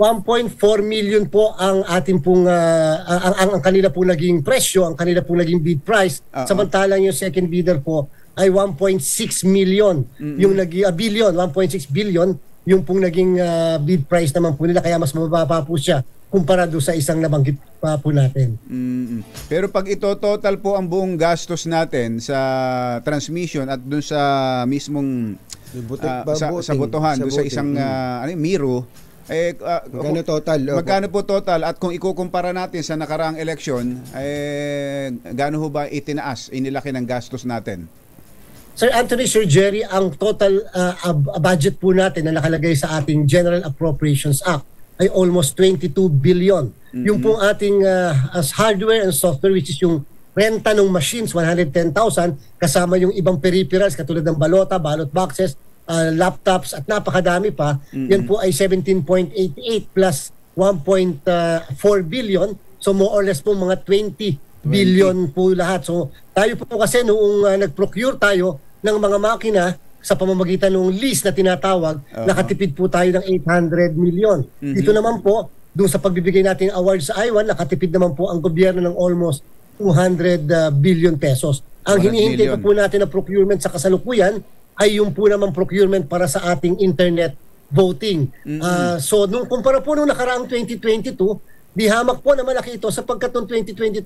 1.4 million po ang ating pong ah, ang, ang, ang kanila po naging presyo, ang kanila po naging bid price. Oo. Samantalang yung second bidder po ay 1.6 million. Yung naging ah, billion, 1.6 billion yung pong naging ah, bid price naman po nila kaya mas mababa po siya kumpara do sa isang nabanggit pa po natin. Mm. Pero pag ito total po ang buong gastos natin sa transmission at dun sa mismong Buto- ah, ba- sa, sa botohan, sa dun sa isang ah, ano, Miro, eh, ah, Magkano total? Opo. Magkano po total at kung ikukumpara natin sa nakaraang eleksyon, eh, gaano ho ba itinaas, inilaki ng gastos natin? Sir Anthony, Sir Jerry, ang total uh, budget po natin na nakalagay sa ating General Appropriations Act ay almost 22 billion. Yung pong ating uh, as hardware and software which is yung renta ng machines 110,000 kasama yung ibang peripherals katulad ng balota, ballot boxes, uh, laptops at napakadami pa. Yan po ay 17.88 plus 1.4 billion. So more or less po mga 20 billion po lahat. So tayo po kasi noong uh, nag-procure tayo ng mga makina sa pamamagitan ng lease na tinatawag, nakatipid po tayo ng 800 million. Dito naman po, doon sa pagbibigay natin ng award sa I1, nakatipid naman po ang gobyerno ng almost 200 uh, billion pesos. Ang 200 hinihintay billion. po natin na procurement sa kasalukuyan ay yung po naman procurement para sa ating internet voting. Ah, so nung kumpara po nung nakaraang 2022, di hamak po na malaki ito sapagkat noong 2022,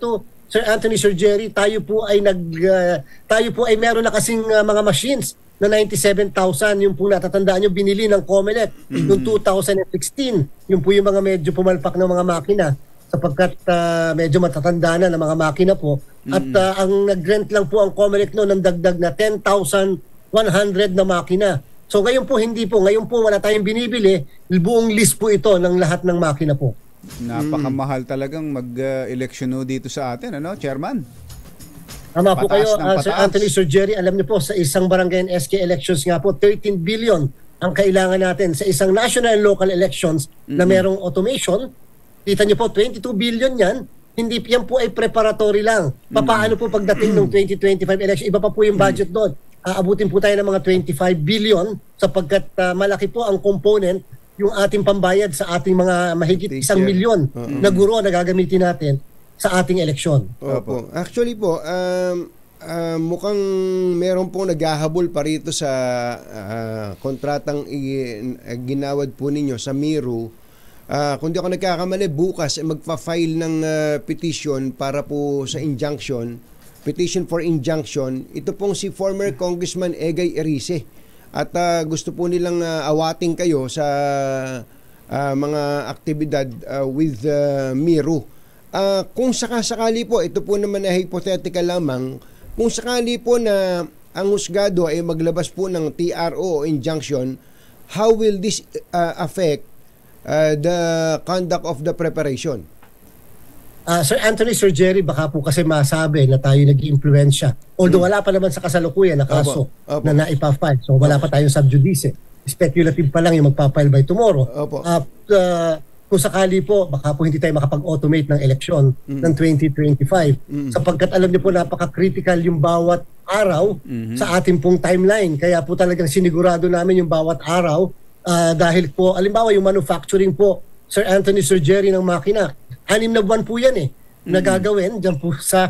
Sir Anthony, Sir Jerry, tayo po ay nag ah, tayo po ay meron na kasing ah, mga machines na 97,000 yung po natatandaan nyo binili ng Comelec noong 2016. Yung po yung mga medyo pumalpak ng mga makina sapagkat ah, medyo matatanda na ng mga makina po. At ah, ang nag-rent lang po ang Comelec noon ng dagdag na 10,100 na makina. So ngayon po hindi po, ngayon po wala tayong binibili, buong list po ito ng lahat ng makina po. Napakamahal talagang mag-eleksyon ho dito sa atin, ano, Chairman? Tama po kayo, ah, Sir. Anthony, Sir Jerry. Alam niyo po, sa isang barangay and SK elections nga po, 13 billion ang kailangan natin. Sa isang national and local elections na merong automation, kita niyo po, 22 billion yan. Hindi yan po ay preparatory lang. Papaano po pagdating ng 2025 election? Iba pa po yung budget doon. Aabutin po tayo ng mga 25 billion sapagkat ah, malaki po ang component yung ating pambayad sa ating mga mahigit isang milyon na guro na gagamitin natin sa ating eleksyon. Opo. Actually po, um, ah, mukhang meron pong naghahabol pa rito sa ah, kontratang i- ginawad po ninyo sa Miro. Ah, kung di ako nagkakamali, bukas eh, magpa-file ng ah, petition para po sa injunction, petition for injunction. Ito pong si former Congressman Egay Erice. At ah, gusto po nilang ah, awating kayo sa ah, mga aktibidad ah, with ah, Miro. Ah, kung sakasakali po, ito po naman ay hypothetical lamang, kung sakali po na ang husgado ay maglabas po ng TRO o injunction, how will this uh, affect uh, the conduct of the preparation? Ah, Sir Anthony, Sir Jerry, baka po kasi masabi na tayo nag-impluensya. Although wala pa naman sa kasalukuyan na kaso Opo, opo. na naipafile. So wala pa tayong subjudice. Speculative pa lang yung magpapile by tomorrow. Opo. At ah, kung sakali po, baka po hindi tayo makapag-automate ng eleksyon ng 2025. Sapagkat alam niyo po, napaka-critical yung bawat araw sa ating pong timeline. Kaya po talagang sinigurado namin yung bawat araw ah, dahil po, alimbawa yung manufacturing po, Sir Anthony, Sir Jerry ng makina, anim na buwan po yan eh, nagagawin dyan po sa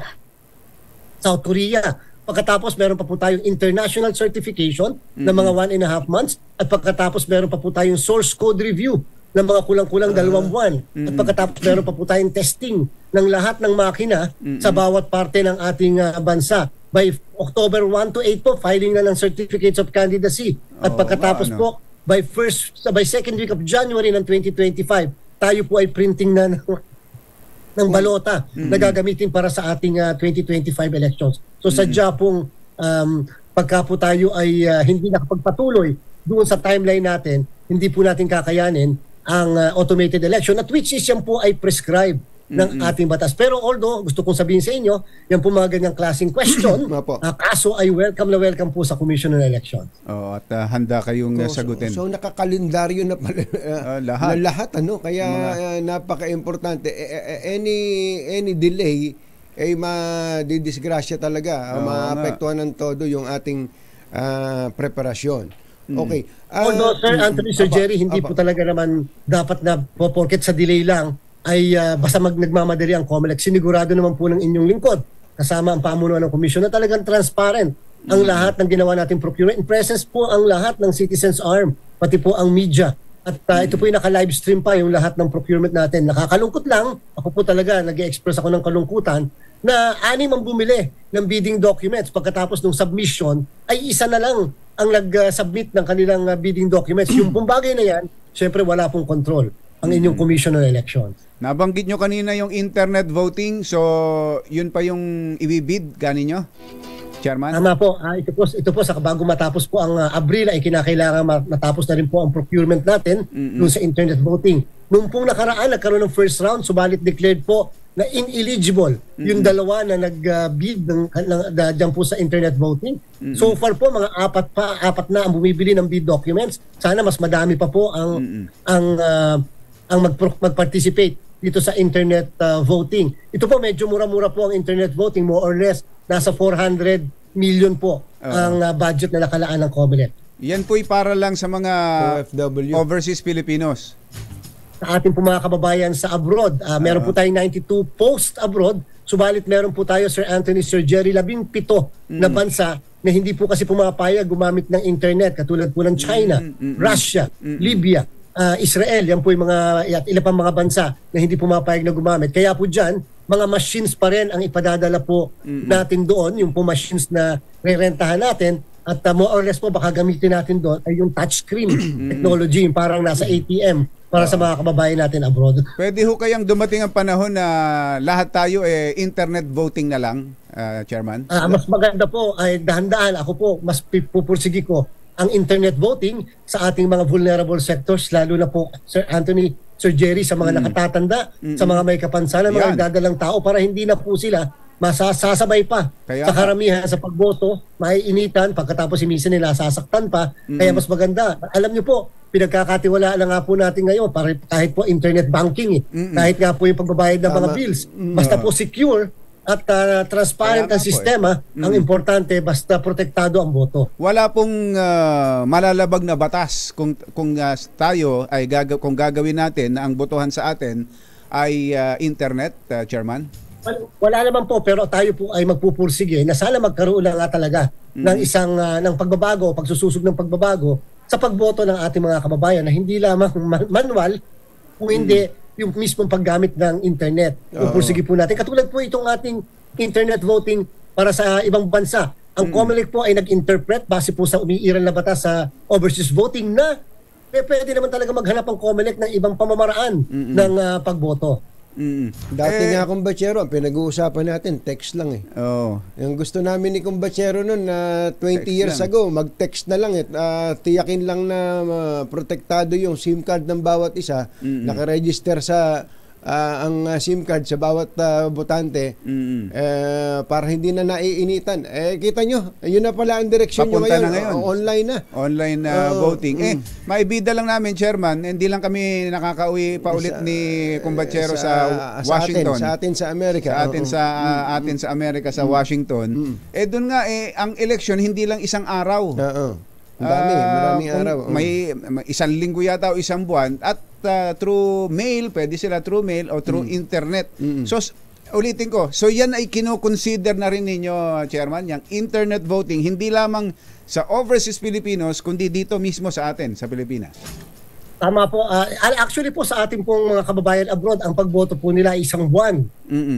South Korea. Pagkatapos meron pa po tayong international certification na mga one and a half months at pagkatapos meron pa po tayong source code review ng mga kulang-kulang dalawang buwan. At pagkatapos meron pa po tayong testing ng lahat ng makina sa bawat parte ng ating ah, bansa. By October 1 to 8 po, filing na ng certificates of candidacy. At Oo pagkatapos nga, ano? po, by first by second week of January ng 2025, tayo po ay printing na ng, ng balota na gagamitin para sa ating ah, 2025 elections. So sadya pong um, pagka po tayo ay ah, hindi nakapagpatuloy doon sa timeline natin, hindi po natin kakayanin ang ah, automated election at which is yan po ay prescribed ng ating batas. Pero although gusto kong sabihin sa inyo, yan po mga ganyang klaseng question, ah, kaso ay welcome na welcome po sa Commission on Elections. Oh, at ah, handa kayong uh, So- sagutin. So, nakakalendaryo na pala uh, Ah, lahat. na lahat ano kaya Mga- uh, napaka-importante Eh, eh, eh, any any delay ay madidisgrasya talaga, uh, nga. maapektuhan ng todo yung ating ah, preparasyon. Hmm. Okay. Ah, Although Sir Anthony, Sir Jerry, hindi apa. po talaga naman dapat na po porket sa delay lang ay ah, basta mag nagmamadali ang COMELEC. Sinigurado naman po ng inyong lingkod kasama ang pamunuan ng komisyon na talagang transparent ang lahat ng ginawa nating procurement. In presence po ang lahat ng citizens arm, pati po ang media. At ah, ito po yung naka-live stream pa yung lahat ng procurement natin. Nakakalungkot lang, ako po talaga nag-express ako ng kalungkutan na anim ang bumili ng bidding documents pagkatapos ng submission ay isa na lang ang nag-submit ng kanilang uh, bidding documents. Yung pong bagay na yan, syempre wala pong control ang inyong Commission on Elections. Nabanggit nyo kanina yung internet voting, so yun pa yung ibibid kaninyo? Chairman? Tama po, ah, ito po, ito po sa bago matapos po ang uh, Abril ay kinakailangan ma- matapos na rin po ang procurement natin dun sa internet voting. Nung pong nakaraan, nagkaroon ng first round, subalit declared po na ineligible yung dalawa na nag-bid ng, ng, na, dyan po sa internet voting. So far po, mga apat pa, apat na ang bumibili ng bid documents. Sana mas madami pa po ang ang ah, ang mag mag-participate dito sa internet ah, voting. Ito po medyo mura-mura po ang internet voting, more or less nasa 400 million po ang ah, budget na nakalaan ng COMELEC. Yan po'y para lang sa mga OFW. overseas Filipinos. Sa ating po mga kababayan sa abroad, ah, meron po tayong 92 post abroad, subalit meron po tayo Sir Anthony, Sir Jerry, labing pito na bansa na hindi po kasi pumapayag gumamit ng internet katulad po ng China, Russia, Libya, ah, Israel, yan po yung mga at ilan pang mga bansa na hindi pumapayag na gumamit. Kaya po dyan, mga machines pa rin ang ipadadala po natin doon, yung po machines na rerentahan natin. At uh, more or less po baka gamitin natin doon ay yung touchscreen technology, yung parang nasa ATM para sa mga kababayan natin abroad. Pwede ho kayang dumating ang panahon na lahat tayo eh, internet voting na lang, ah, Chairman? Ah, mas maganda po ay dahan-dahan ako po mas pupursigi ko ang internet voting sa ating mga vulnerable sectors lalo na po Sir Anthony, Sir Jerry sa mga nakatatanda, sa mga may kapansanan, mga Yan. nagdadalang tao para hindi na po sila masasabay pa Kaya sa karamihan sa pagboto, maiinitan, pagkatapos si minsan nila sasaktan pa. Kaya mas maganda. Alam niyo po, pinagkakatiwalaan na nga po natin ngayon para kahit po internet banking eh. Kahit nga po yung pagbabayad ng mga Tama. bills. Basta po secure at ah, transparent ang eh. sistema, ang importante basta protektado ang boto. Wala pong ah, malalabag na batas kung kung ah, tayo ay gaga- kung gagawin natin na ang botohan sa atin ay ah, internet, ah, Chairman. Wal- Wala naman po pero tayo po ay magpupursige na sana magkaroon na nga talaga ng isang ah, ng pagbabago, pagsususog ng pagbabago sa pagboto ng ating mga kababayan na hindi lamang ma- manual kung hindi yung mismong paggamit ng internet. Pupursige po natin. Katulad po itong ating internet voting para sa ibang bansa. Ang COMELEC po ay nag-interpret base po sa umiiral na batas sa overseas voting na eh, pwede naman talaga maghanap ang COMELEC ng ibang pamamaraan ng ah, pagboto. Mm. Dati Eh, nga kumbachero, ang pinag-uusapan natin, text lang eh. Oh. Yung gusto namin ni kumbachero noon na 20 Text years lang. ago, mag-text na lang eh. Ah, tiyakin lang na ah, protektado yung SIM card ng bawat isa. Nakaregister sa ah, ang ah, SIM card sa bawat ah, botante Mm. eh, para hindi na naiinitan. Eh, kita nyo, yun na pala ang direksyon nyo ngayon. na ngayon. O- online na. Online na Oo, voting. mm. Eh, maibida lang namin, Chairman, hindi lang kami nakakauwi pa ulit Sa- ni eh, sa, Washington. Atin, sa atin sa Amerika. sa atin sa atin sa Amerika sa Washington. Eh doon nga eh ang election hindi lang isang araw. Oo. Ang dami, Ah, maraming araw. Oo. May, may isang linggo yata o isang buwan at ah, through mail, pwede sila through mail o through internet. So s- ulitin ko, so yan ay kino-consider na rin ninyo, Chairman, yung internet voting hindi lamang sa overseas Filipinos kundi dito mismo sa atin sa Pilipinas. Tama po. Ah, actually po sa ating pong mga kababayan abroad, ang pagboto po nila ay isang buwan.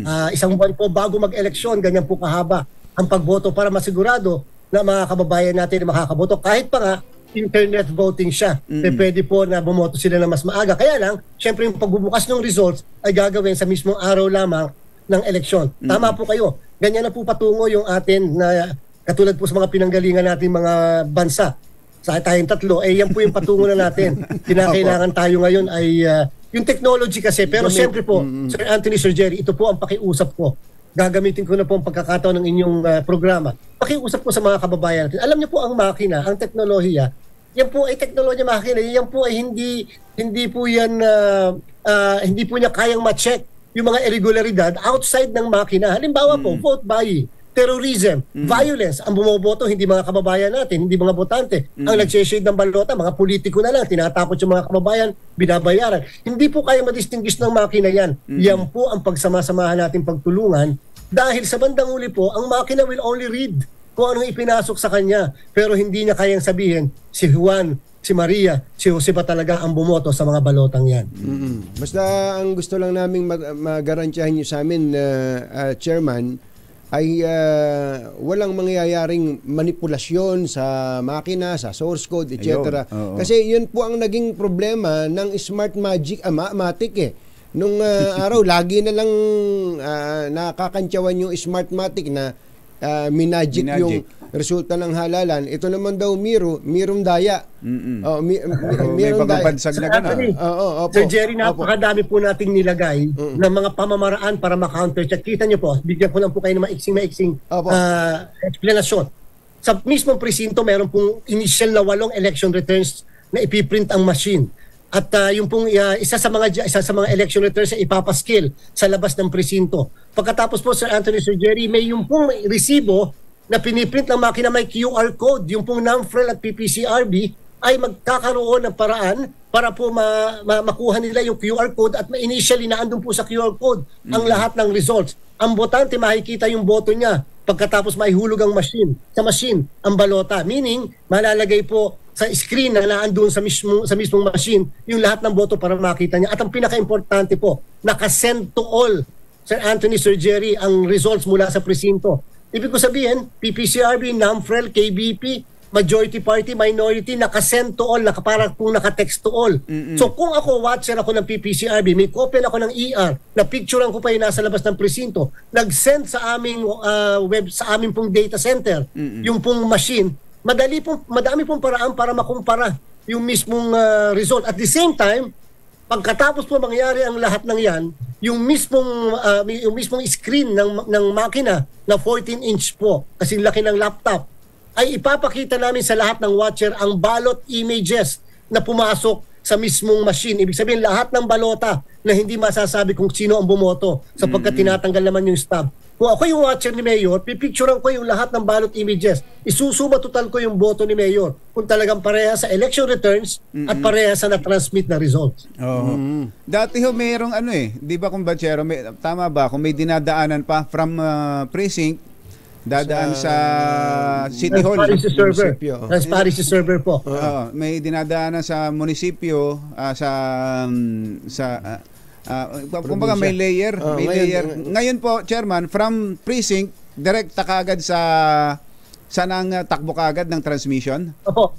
Ah, isang buwan po bago mag-eleksyon, ganyan po kahaba ang pagboto para masigurado na mga kababayan natin na makakaboto. Kahit pa nga, internet voting siya. Eh, pwede po na bumoto sila na mas maaga. Kaya lang, syempre yung pagbubukas ng results ay gagawin sa mismong araw lamang ng eleksyon. Tama po kayo. Ganyan na po patungo yung atin na katulad po sa mga pinanggalingan natin mga bansa sa tayong tatlo, eh yan po yung patungo na natin. Kinakailangan tayo ngayon ay uh, yung technology kasi. Pero siyempre po, Sir Anthony Sir Jerry, ito po ang pakiusap ko. Gagamitin ko na po ang pagkakataon ng inyong uh, programa. Pakiusap po sa mga kababayan natin. Alam niyo po ang makina, ang teknolohiya, yan po ay teknolohiya makina. Yan po ay hindi hindi po yan uh, uh, hindi po niya kayang ma-check yung mga irregularidad outside ng makina. Halimbawa po, vote buying terrorism, violence, ang bumoboto hindi mga kababayan natin, hindi mga botante. Ang nagsishade ng balota, mga politiko na lang, tinatakot yung mga kababayan, binabayaran. Hindi po kaya madistinguish ng makina yan. Yan po ang pagsamasamahan natin pagtulungan dahil sa bandang uli po, ang makina will only read kung anong ipinasok sa kanya. Pero hindi niya kayang sabihin si Juan, si Maria, si Jose pa talaga ang bumoto sa mga balotang yan. Mm-mm. Basta ang gusto lang naming mag- magarantiyahan nyo sa amin, uh, uh, Chairman, ay uh, walang mangyayaring manipulasyon sa makina, sa source code, etc. Kasi yun po ang naging problema ng Smart Magic, Ma- Matic eh. Nung uh, araw, lagi na lang uh, nakakantyawan yung Smartmatic na uh, minagic, Minagic. yung resulta ng halalan. Ito naman daw Miro, Mirong Daya. Oh, mi, mi, Oo, may Mirong Daya. na gano'n. Anthony, Oo, opo. Sir Jerry, Opo. napakadami po nating nilagay ng mga pamamaraan para ma-countercheck. Kita niyo po, bigyan ko lang po kayo ng maiksing-maiksing ah, explanation. Sa mismong presinto, meron pong initial na walong election returns na ipiprint ang machine. At ah, yung pong ah, isa sa mga isa sa mga election returns ay ipapaskill sa labas ng presinto. Pagkatapos po Sir Anthony Sir Jerry, may yung pong resibo na piniprint ng makina may QR code, yung pong NAMFREL at PPCRB ay magkakaroon ng paraan para po ma- ma- makuha nila yung QR code at ma- initially na andun po sa QR code ang lahat ng results. Ang botante makikita yung boto niya pagkatapos maihulog ang machine sa machine ang balota meaning malalagay po sa screen na naandun sa mismo sa mismong machine yung lahat ng boto para makita niya. At ang pinaka-importante po naka-send to all Sir Anthony Sir Jerry ang results mula sa presinto. Ibig ko sabihin PPCRB, NAMFREL, KBP majority party, minority, nakasend to all, naka, para kung naka-text to all. So kung ako, watcher ako ng PPCRB, may copy ako ng ER, na picturean ko pa yung nasa labas ng presinto, nag-send sa aming ah, web, sa aming pong data center, yung pong machine, madali pong, madami pong paraan para makumpara yung mismong ah, result. At the same time, pagkatapos po mangyari ang lahat ng yan, yung mismong ah, yung mismong screen ng ng makina na 14 inch po, kasi laki ng laptop, ay ipapakita namin sa lahat ng watcher ang ballot images na pumasok sa mismong machine. Ibig sabihin lahat ng balota na hindi masasabi kung sino ang bumoto sapagkat tinatanggal naman yung stub. Kung ako yung watcher ni Mayor, pipicturean ko yung lahat ng ballot images. Isusuma total ko yung boto ni Mayor kung talagang pareha sa election returns at pareha sa na-transmit na results. Oo. Dati ho mayroong ano eh, 'di ba kung Bachero, may, tama ba kung may dinadaanan pa from uh, precinct dadaan sa, City Hall. Transparency server. munisipyo. Transparency server po. Oo, may dinadaanan sa munisipyo, ah, sa um, sa ah, ah, kumbaga may layer, Ah, may ngayon- layer. Ngayon po, Chairman, from precinct direkta kaagad sa sa nang ah, takbo kaagad ng transmission. Opo.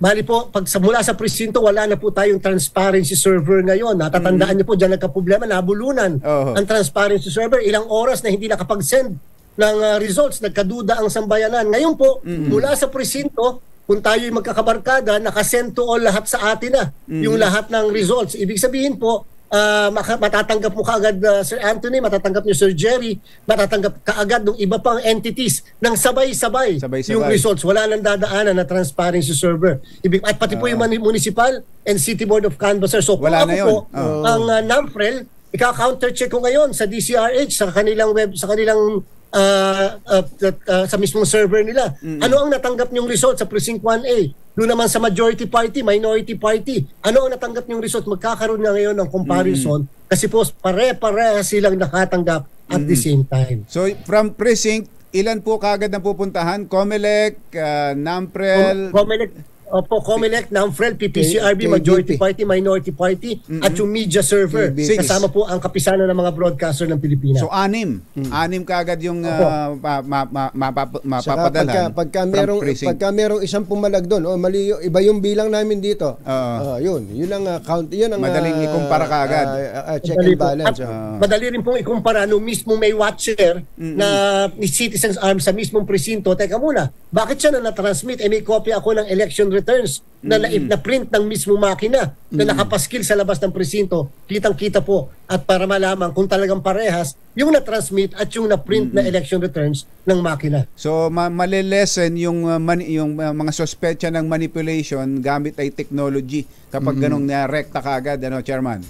Bali po, pag sa, mula sa presinto, wala na po tayong transparency server ngayon. Natatandaan niyo po, dyan nagka-problema, nabulunan. Oo. Ang transparency server, ilang oras na hindi nakapag-send ng uh, results, nagkaduda ang sambayanan. Ngayon po, mula sa presinto, kung tayo magkakabarkada, nakasend to all lahat sa atin na yung lahat ng results. Ibig sabihin po, ah, maka- matatanggap mo kaagad uh, Sir Anthony, matatanggap niyo Sir Jerry, matatanggap kaagad ng iba pang entities ng sabay-sabay yung results. Wala nang dadaanan na transparency server. Ibig, at pati po yung mani- municipal and city board of canvassers. So Wala ako na yun. po, Oo. ang uh, NAMFREL, ika-counter check ko ngayon sa DCRH, sa kanilang web, sa kanilang ah, ah, ah, sa mismong server nila. Ano ang natanggap niyong result sa precinct 1A? Doon naman sa majority party, minority party. Ano ang natanggap niyong result? Magkakaroon na ngayon ng comparison kasi po pare-pareha silang nakatanggap at the same time. So from precinct, ilan po kaagad na pupuntahan? Comelec, ah, NAMPREL, Com- Comelec, Opo, COMELEC, NAMFREL, PPCRB, K- Majority KBP. Party, Minority Party, at yung media server. KBP. Kasama po ang kapisanan ng mga broadcaster ng Pilipinas. So anim. Anim kaagad yung uh, ma, ma, ma, mapap- Saka pagka, mapapadalhan pagka from merong pagka merong isang pumalag doon, oh mali yung- iba yung bilang namin dito. Ah, yun, yun ang ah, count, yun ang Madaling ah, ikumpara kaagad. ah, ah, check Madali and po. balance. At ah. madali rin pong ikumpara nung mismo may watcher na ni Citizens Arms sa mismong presinto. Teka muna, bakit siya na na-transmit? Eh may copy ako ng election returns na, na, na print ng mismo makina na nakapaskil sa labas ng presinto. Kitang-kita po. At para malaman kung talagang parehas, yung na-transmit at yung na-print na election returns ng makina. So ma- malilesen yung uh, mani- yung uh, mga sospecha ng manipulation gamit ay technology kapag ganong na-rekta kaagad ano chairman.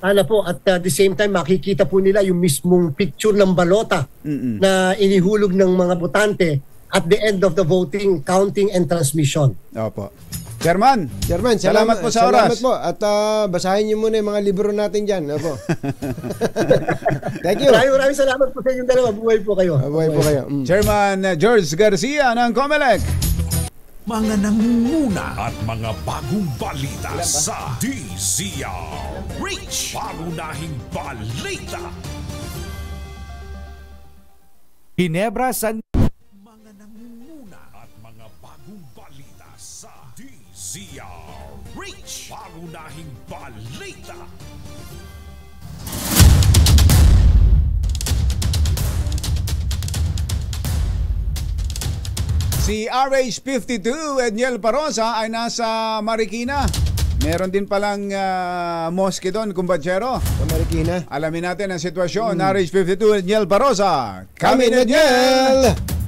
Ano po, at uh, the same time, makikita po nila yung mismong picture ng balota na inihulog ng mga botante at the end of the voting, counting and transmission. Opo. Chairman, Chairman, salamat, po sa salamat oras. po. At ah, basahin niyo muna yung mga libro natin dyan. Opo. Thank you. Maraming maraming salamat po sa inyong dalawa. Buhay po kayo. Mabuhay po kayo. Mm. Chairman uh, George Garcia ng COMELEC. Mga nangunguna at mga bagong balita sa DZRH. Pangunahing balita. Ginebra, San Mga nangunguna at mga bagong balita sa DZRH. Pangunahing balita. Si RH52 Edniel Parosa ay nasa Marikina. Meron din palang uh, mosque doon, kumbachero. Sa Marikina. Alamin natin ang sitwasyon. RH52 Edniel Parosa. Kami na Daniel!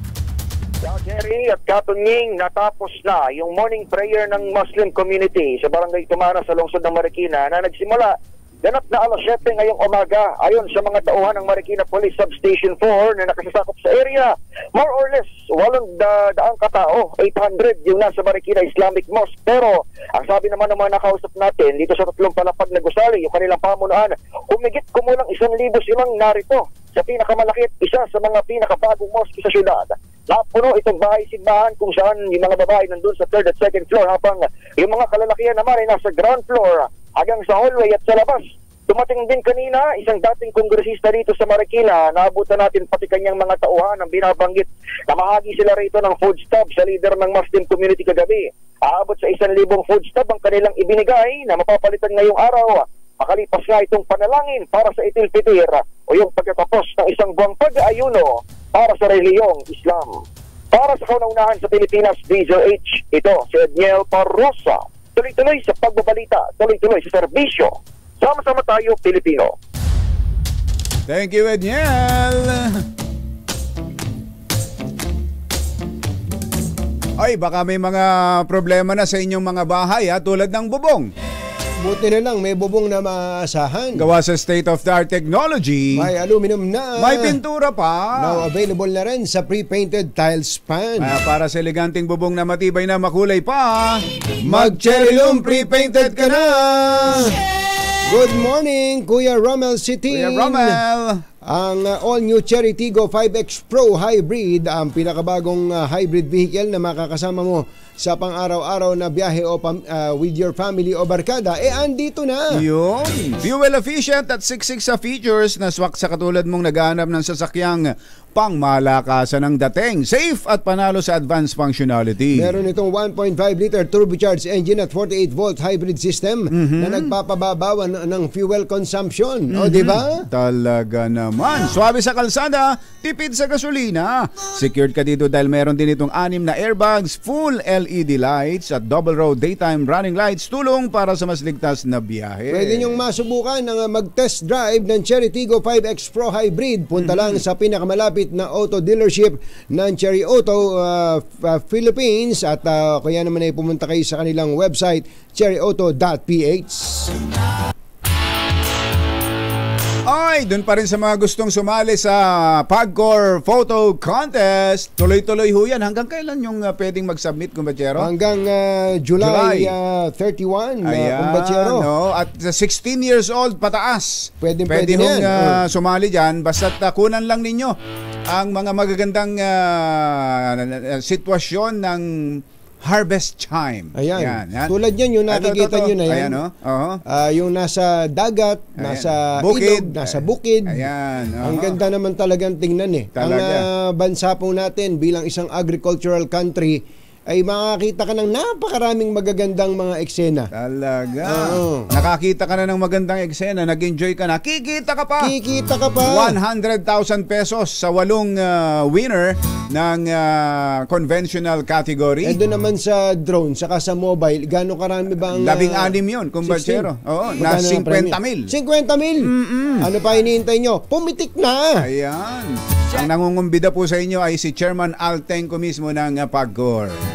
Ciao Jerry at Kapunging, natapos na yung morning prayer ng Muslim community sa Barangay Tumara sa lungsod ng Marikina na nagsimula ganap na alas 7 ngayong umaga ayon sa mga tauhan ng Marikina Police Substation 4 na nakasasakop sa area. More or less, walong da daang katao, 800 yung nasa Marikina Islamic Mosque. Pero ang sabi naman ng mga nakausap natin dito sa tatlong palapag na gusali, yung kanilang pamunuan, humigit kumulang isang libo silang narito sa pinakamalaki at isa sa mga pinakabagong mosque sa syudad. Napuno itong bahay simbahan kung saan yung mga babae nandun sa third at second floor habang yung mga kalalakihan naman ay nasa ground floor hanggang sa hallway at sa labas. Dumating din kanina isang dating kongresista dito sa Marikina. Naabutan natin pati kanyang mga tauhan ang binabanggit na mahagi sila rito ng food stub sa leader ng Muslim community kagabi. Aabot sa isang libong food stub ang kanilang ibinigay na mapapalitan ngayong araw. Makalipas nga itong panalangin para sa itil fitir o yung pagkatapos ng isang buwang pag-aayuno para sa reliyong Islam. Para sa kaunaunahan sa Pilipinas, DZH, ito si Edniel Parrosa. Tuloy-tuloy sa pagbabalita, tuloy-tuloy sa serbisyo. Sama-sama tayo, Pilipino. Thank you, Edniel. Ay, baka may mga problema na sa inyong mga bahay ha, tulad ng bubong. Buti na lang, may bubong na maasahan. Gawa sa state-of-the-art technology. May aluminum na. May pintura pa. Now available na rin sa pre-painted tile span. Ah, para sa eleganteng bubong na matibay na makulay pa. Loom pre-painted ka na! Good morning, Kuya Romel City. Kuya Romel. Ang uh, all-new Cherry Tigo 5X Pro Hybrid, ang pinakabagong uh, hybrid vehicle na makakasama mo sa pang-araw-araw na biyahe o pam- uh, with your family o barkada, eh andito na. Yun. Fuel efficient at siksik sa features na swak sa katulad mong naghahanap ng sasakyang pangmalakasan ng dating. Safe at panalo sa advanced functionality. Meron itong 1.5 liter turbocharged engine at 48 volt hybrid system Mhm. na nagpapababawan ng, fuel consumption. O, di ba? Talaga naman. Swabe sa kalsada, tipid sa gasolina. Secured ka dito dahil meron din itong anim na airbags, full LED lights at double row daytime running lights tulong para sa mas ligtas na biyahe. Pwede niyong masubukan ng uh, mag-test drive ng Cherry Tigo 5X Pro Hybrid. Punta lang sa pinakamalapit na auto dealership ng Cherry Auto uh, uh, Philippines at uh, kaya naman ay pumunta kayo sa kanilang website cherryauto.ph. Ay, doon pa rin sa mga gustong sumali sa Pagcor Photo Contest. Tuloy-tuloy ho yan. Hanggang kailan yung uh, pwedeng mag-submit, kumbachero? Hanggang uh, July, July. uh, 31, uh, Ayan, kumbatsero. no? At sa 16 years old pataas. Pwede, Pwede pwede hong uh, sumali dyan. Basta kunan lang ninyo ang mga magagandang uh, sitwasyon ng harvest chime. Ayan. Yan, yan. Tulad yan, yung nakikita nyo na yan. Ayan, oh. Oo. Ah, yung nasa dagat, Ayan. nasa Bukid. ilog, nasa bukid. Ayan. Ang oo. ganda naman talagang tingnan eh. Ang Talaga. ah, bansa po natin bilang isang agricultural country ay makakita ka ng napakaraming magagandang mga eksena. Talaga. Oo. Nakakita ka na ng magandang eksena, nag-enjoy ka na. Kikita ka pa. Kikita ka pa. 100,000 pesos sa walong ah, winner ng ah, conventional category. Eh doon naman sa drone, saka sa mobile, gano'ng karami ba ang... Labing ah, anim yun, kung 16? batsero. Oo, na Magkano ang 50 premyo? mil. 50 mil? Ano pa hinihintay nyo? Pumitik na! Ayan. Ang nangungumbida po sa inyo ay si Chairman Al Tengco mismo ng uh, PAGCOR.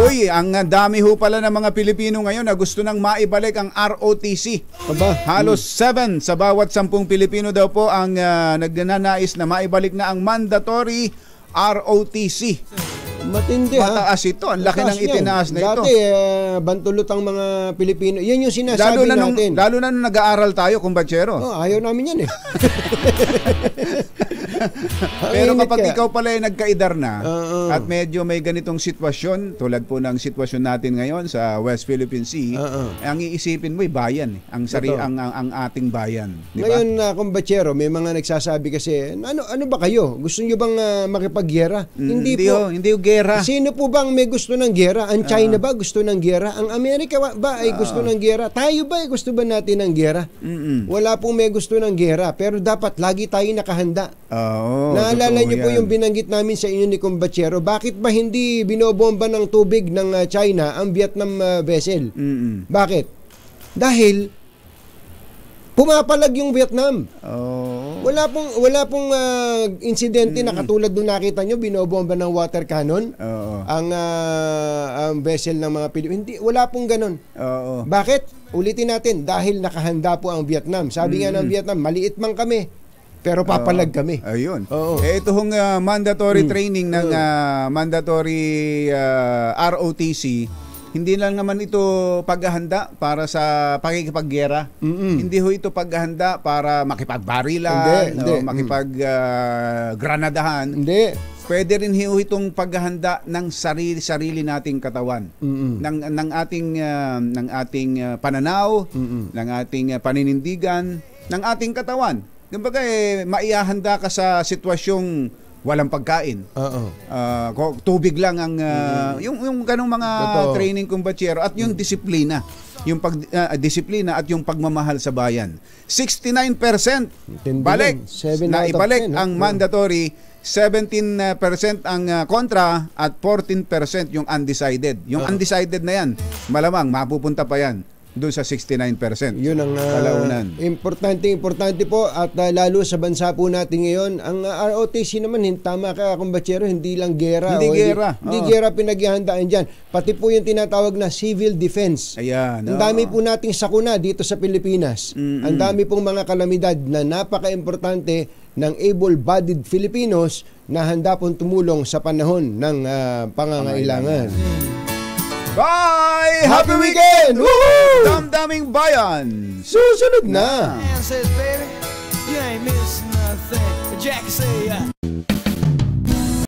Uy, ang dami ho pala ng mga Pilipino ngayon na gusto nang maibalik ang ROTC. Aba, Halos 7 sa bawat 10 Pilipino daw po ang uh, nagnanais na maibalik na ang mandatory ROTC. Matindi ha. Mataas ito. Ang laki Mataas ng itinaas yan. na ito. Dati, eh, bantulot ang mga Pilipino. Yan yung sinasabi Lalo na, nung, natin. lalo na nung nag-aaral tayo, kumbatsero. Oh, ayaw namin yan eh. Pero kapag kaya. ikaw pala ay nagkaedar na Oo. at medyo may ganitong sitwasyon, tulad po ng sitwasyon natin ngayon sa West Philippine Sea, eh, ang iisipin mo ay bayan, eh. ang sari ang, ang ang ating bayan, di ba? Ngayon, uh, kumbatsero, may mga nagsasabi kasi, ano ano ba kayo? Gusto nyo bang uh, makipagyera? Mm, hindi, hindi po. ho, hindi ho gera. Sino po bang may gusto ng gera? Ang China ba gusto ng gera? Ang Amerika ba, ay gusto ng gera? Tayo ba ay gusto ba natin ng gera? Mm-mm. Wala pong may gusto ng gera, pero dapat lagi tayo nakahanda. Oo, Naalala niyo po yan. yung binanggit namin sa inyo ni Kumbachero, bakit ba hindi binobomba ng tubig ng uh, China ang Vietnam uh, vessel? Mm-mm. Bakit? Dahil pumapalag yung Vietnam. Oo. Wala pong wala pong uh, insidente Mm. na katulad nung nakita nyo binobomba ng water cannon Oo. ang uh, ang vessel ng mga Pilipino. Hindi wala pong ganun. Oo. Bakit? Ulitin natin dahil nakahanda po ang Vietnam. Sabi nga ng Vietnam, maliit man kami pero papalag kami. Ayun. Oo. Eh, ito hong ah, mandatory Mm. training ng ah, mandatory ah, ROTC, hindi lang naman ito paghahanda para sa pakikipaggera. Mm-mm. Hindi ho ito paghahanda para makipagbarilan, Hindi, hindi. o makipag-granadahan. Hindi. Pwede rin ho itong paghahanda ng sarili-sarili nating katawan. Mm-mm. Ng ng ating ah, ng ating ah, pananaw, Mm-mm. ng ating ah, paninindigan, ng ating katawan. Kumbaga eh maihahanda ka sa sitwasyong walang pagkain. Oo. Ko- tubig lang ang ah, yung yung ganung mga Totoo. training kumbatsero at yung disiplina yung pag ah, disiplina at yung pagmamahal sa bayan 69% Tindi balik na ibalik ang ah. mandatory 17% ang ah, kontra at 14% yung undecided yung Ah. undecided na yan malamang mapupunta pa yan doon sa 69% Yun ang Kalaunan. importante, importante po at ah, lalo sa bansa po natin ngayon, ang ah, ROTC naman, hin- tama ka kumbatsero, hindi lang gera. Hindi o gera, Hindi, oo. gera pinaghahandaan dyan. Pati po yung tinatawag na civil defense. ayan Ang dami po nating sakuna dito sa Pilipinas. Mm-mm. Ang dami pong mga kalamidad na napaka-importante ng able-bodied Filipinos na handa pong tumulong sa panahon ng ah, pangangailangan. Bye! Happy Happy weekend! weekend! Woohoo! Damdaming bayan! Susunod na! Says, baby, you ain't missing nothing. Jackie say, uh,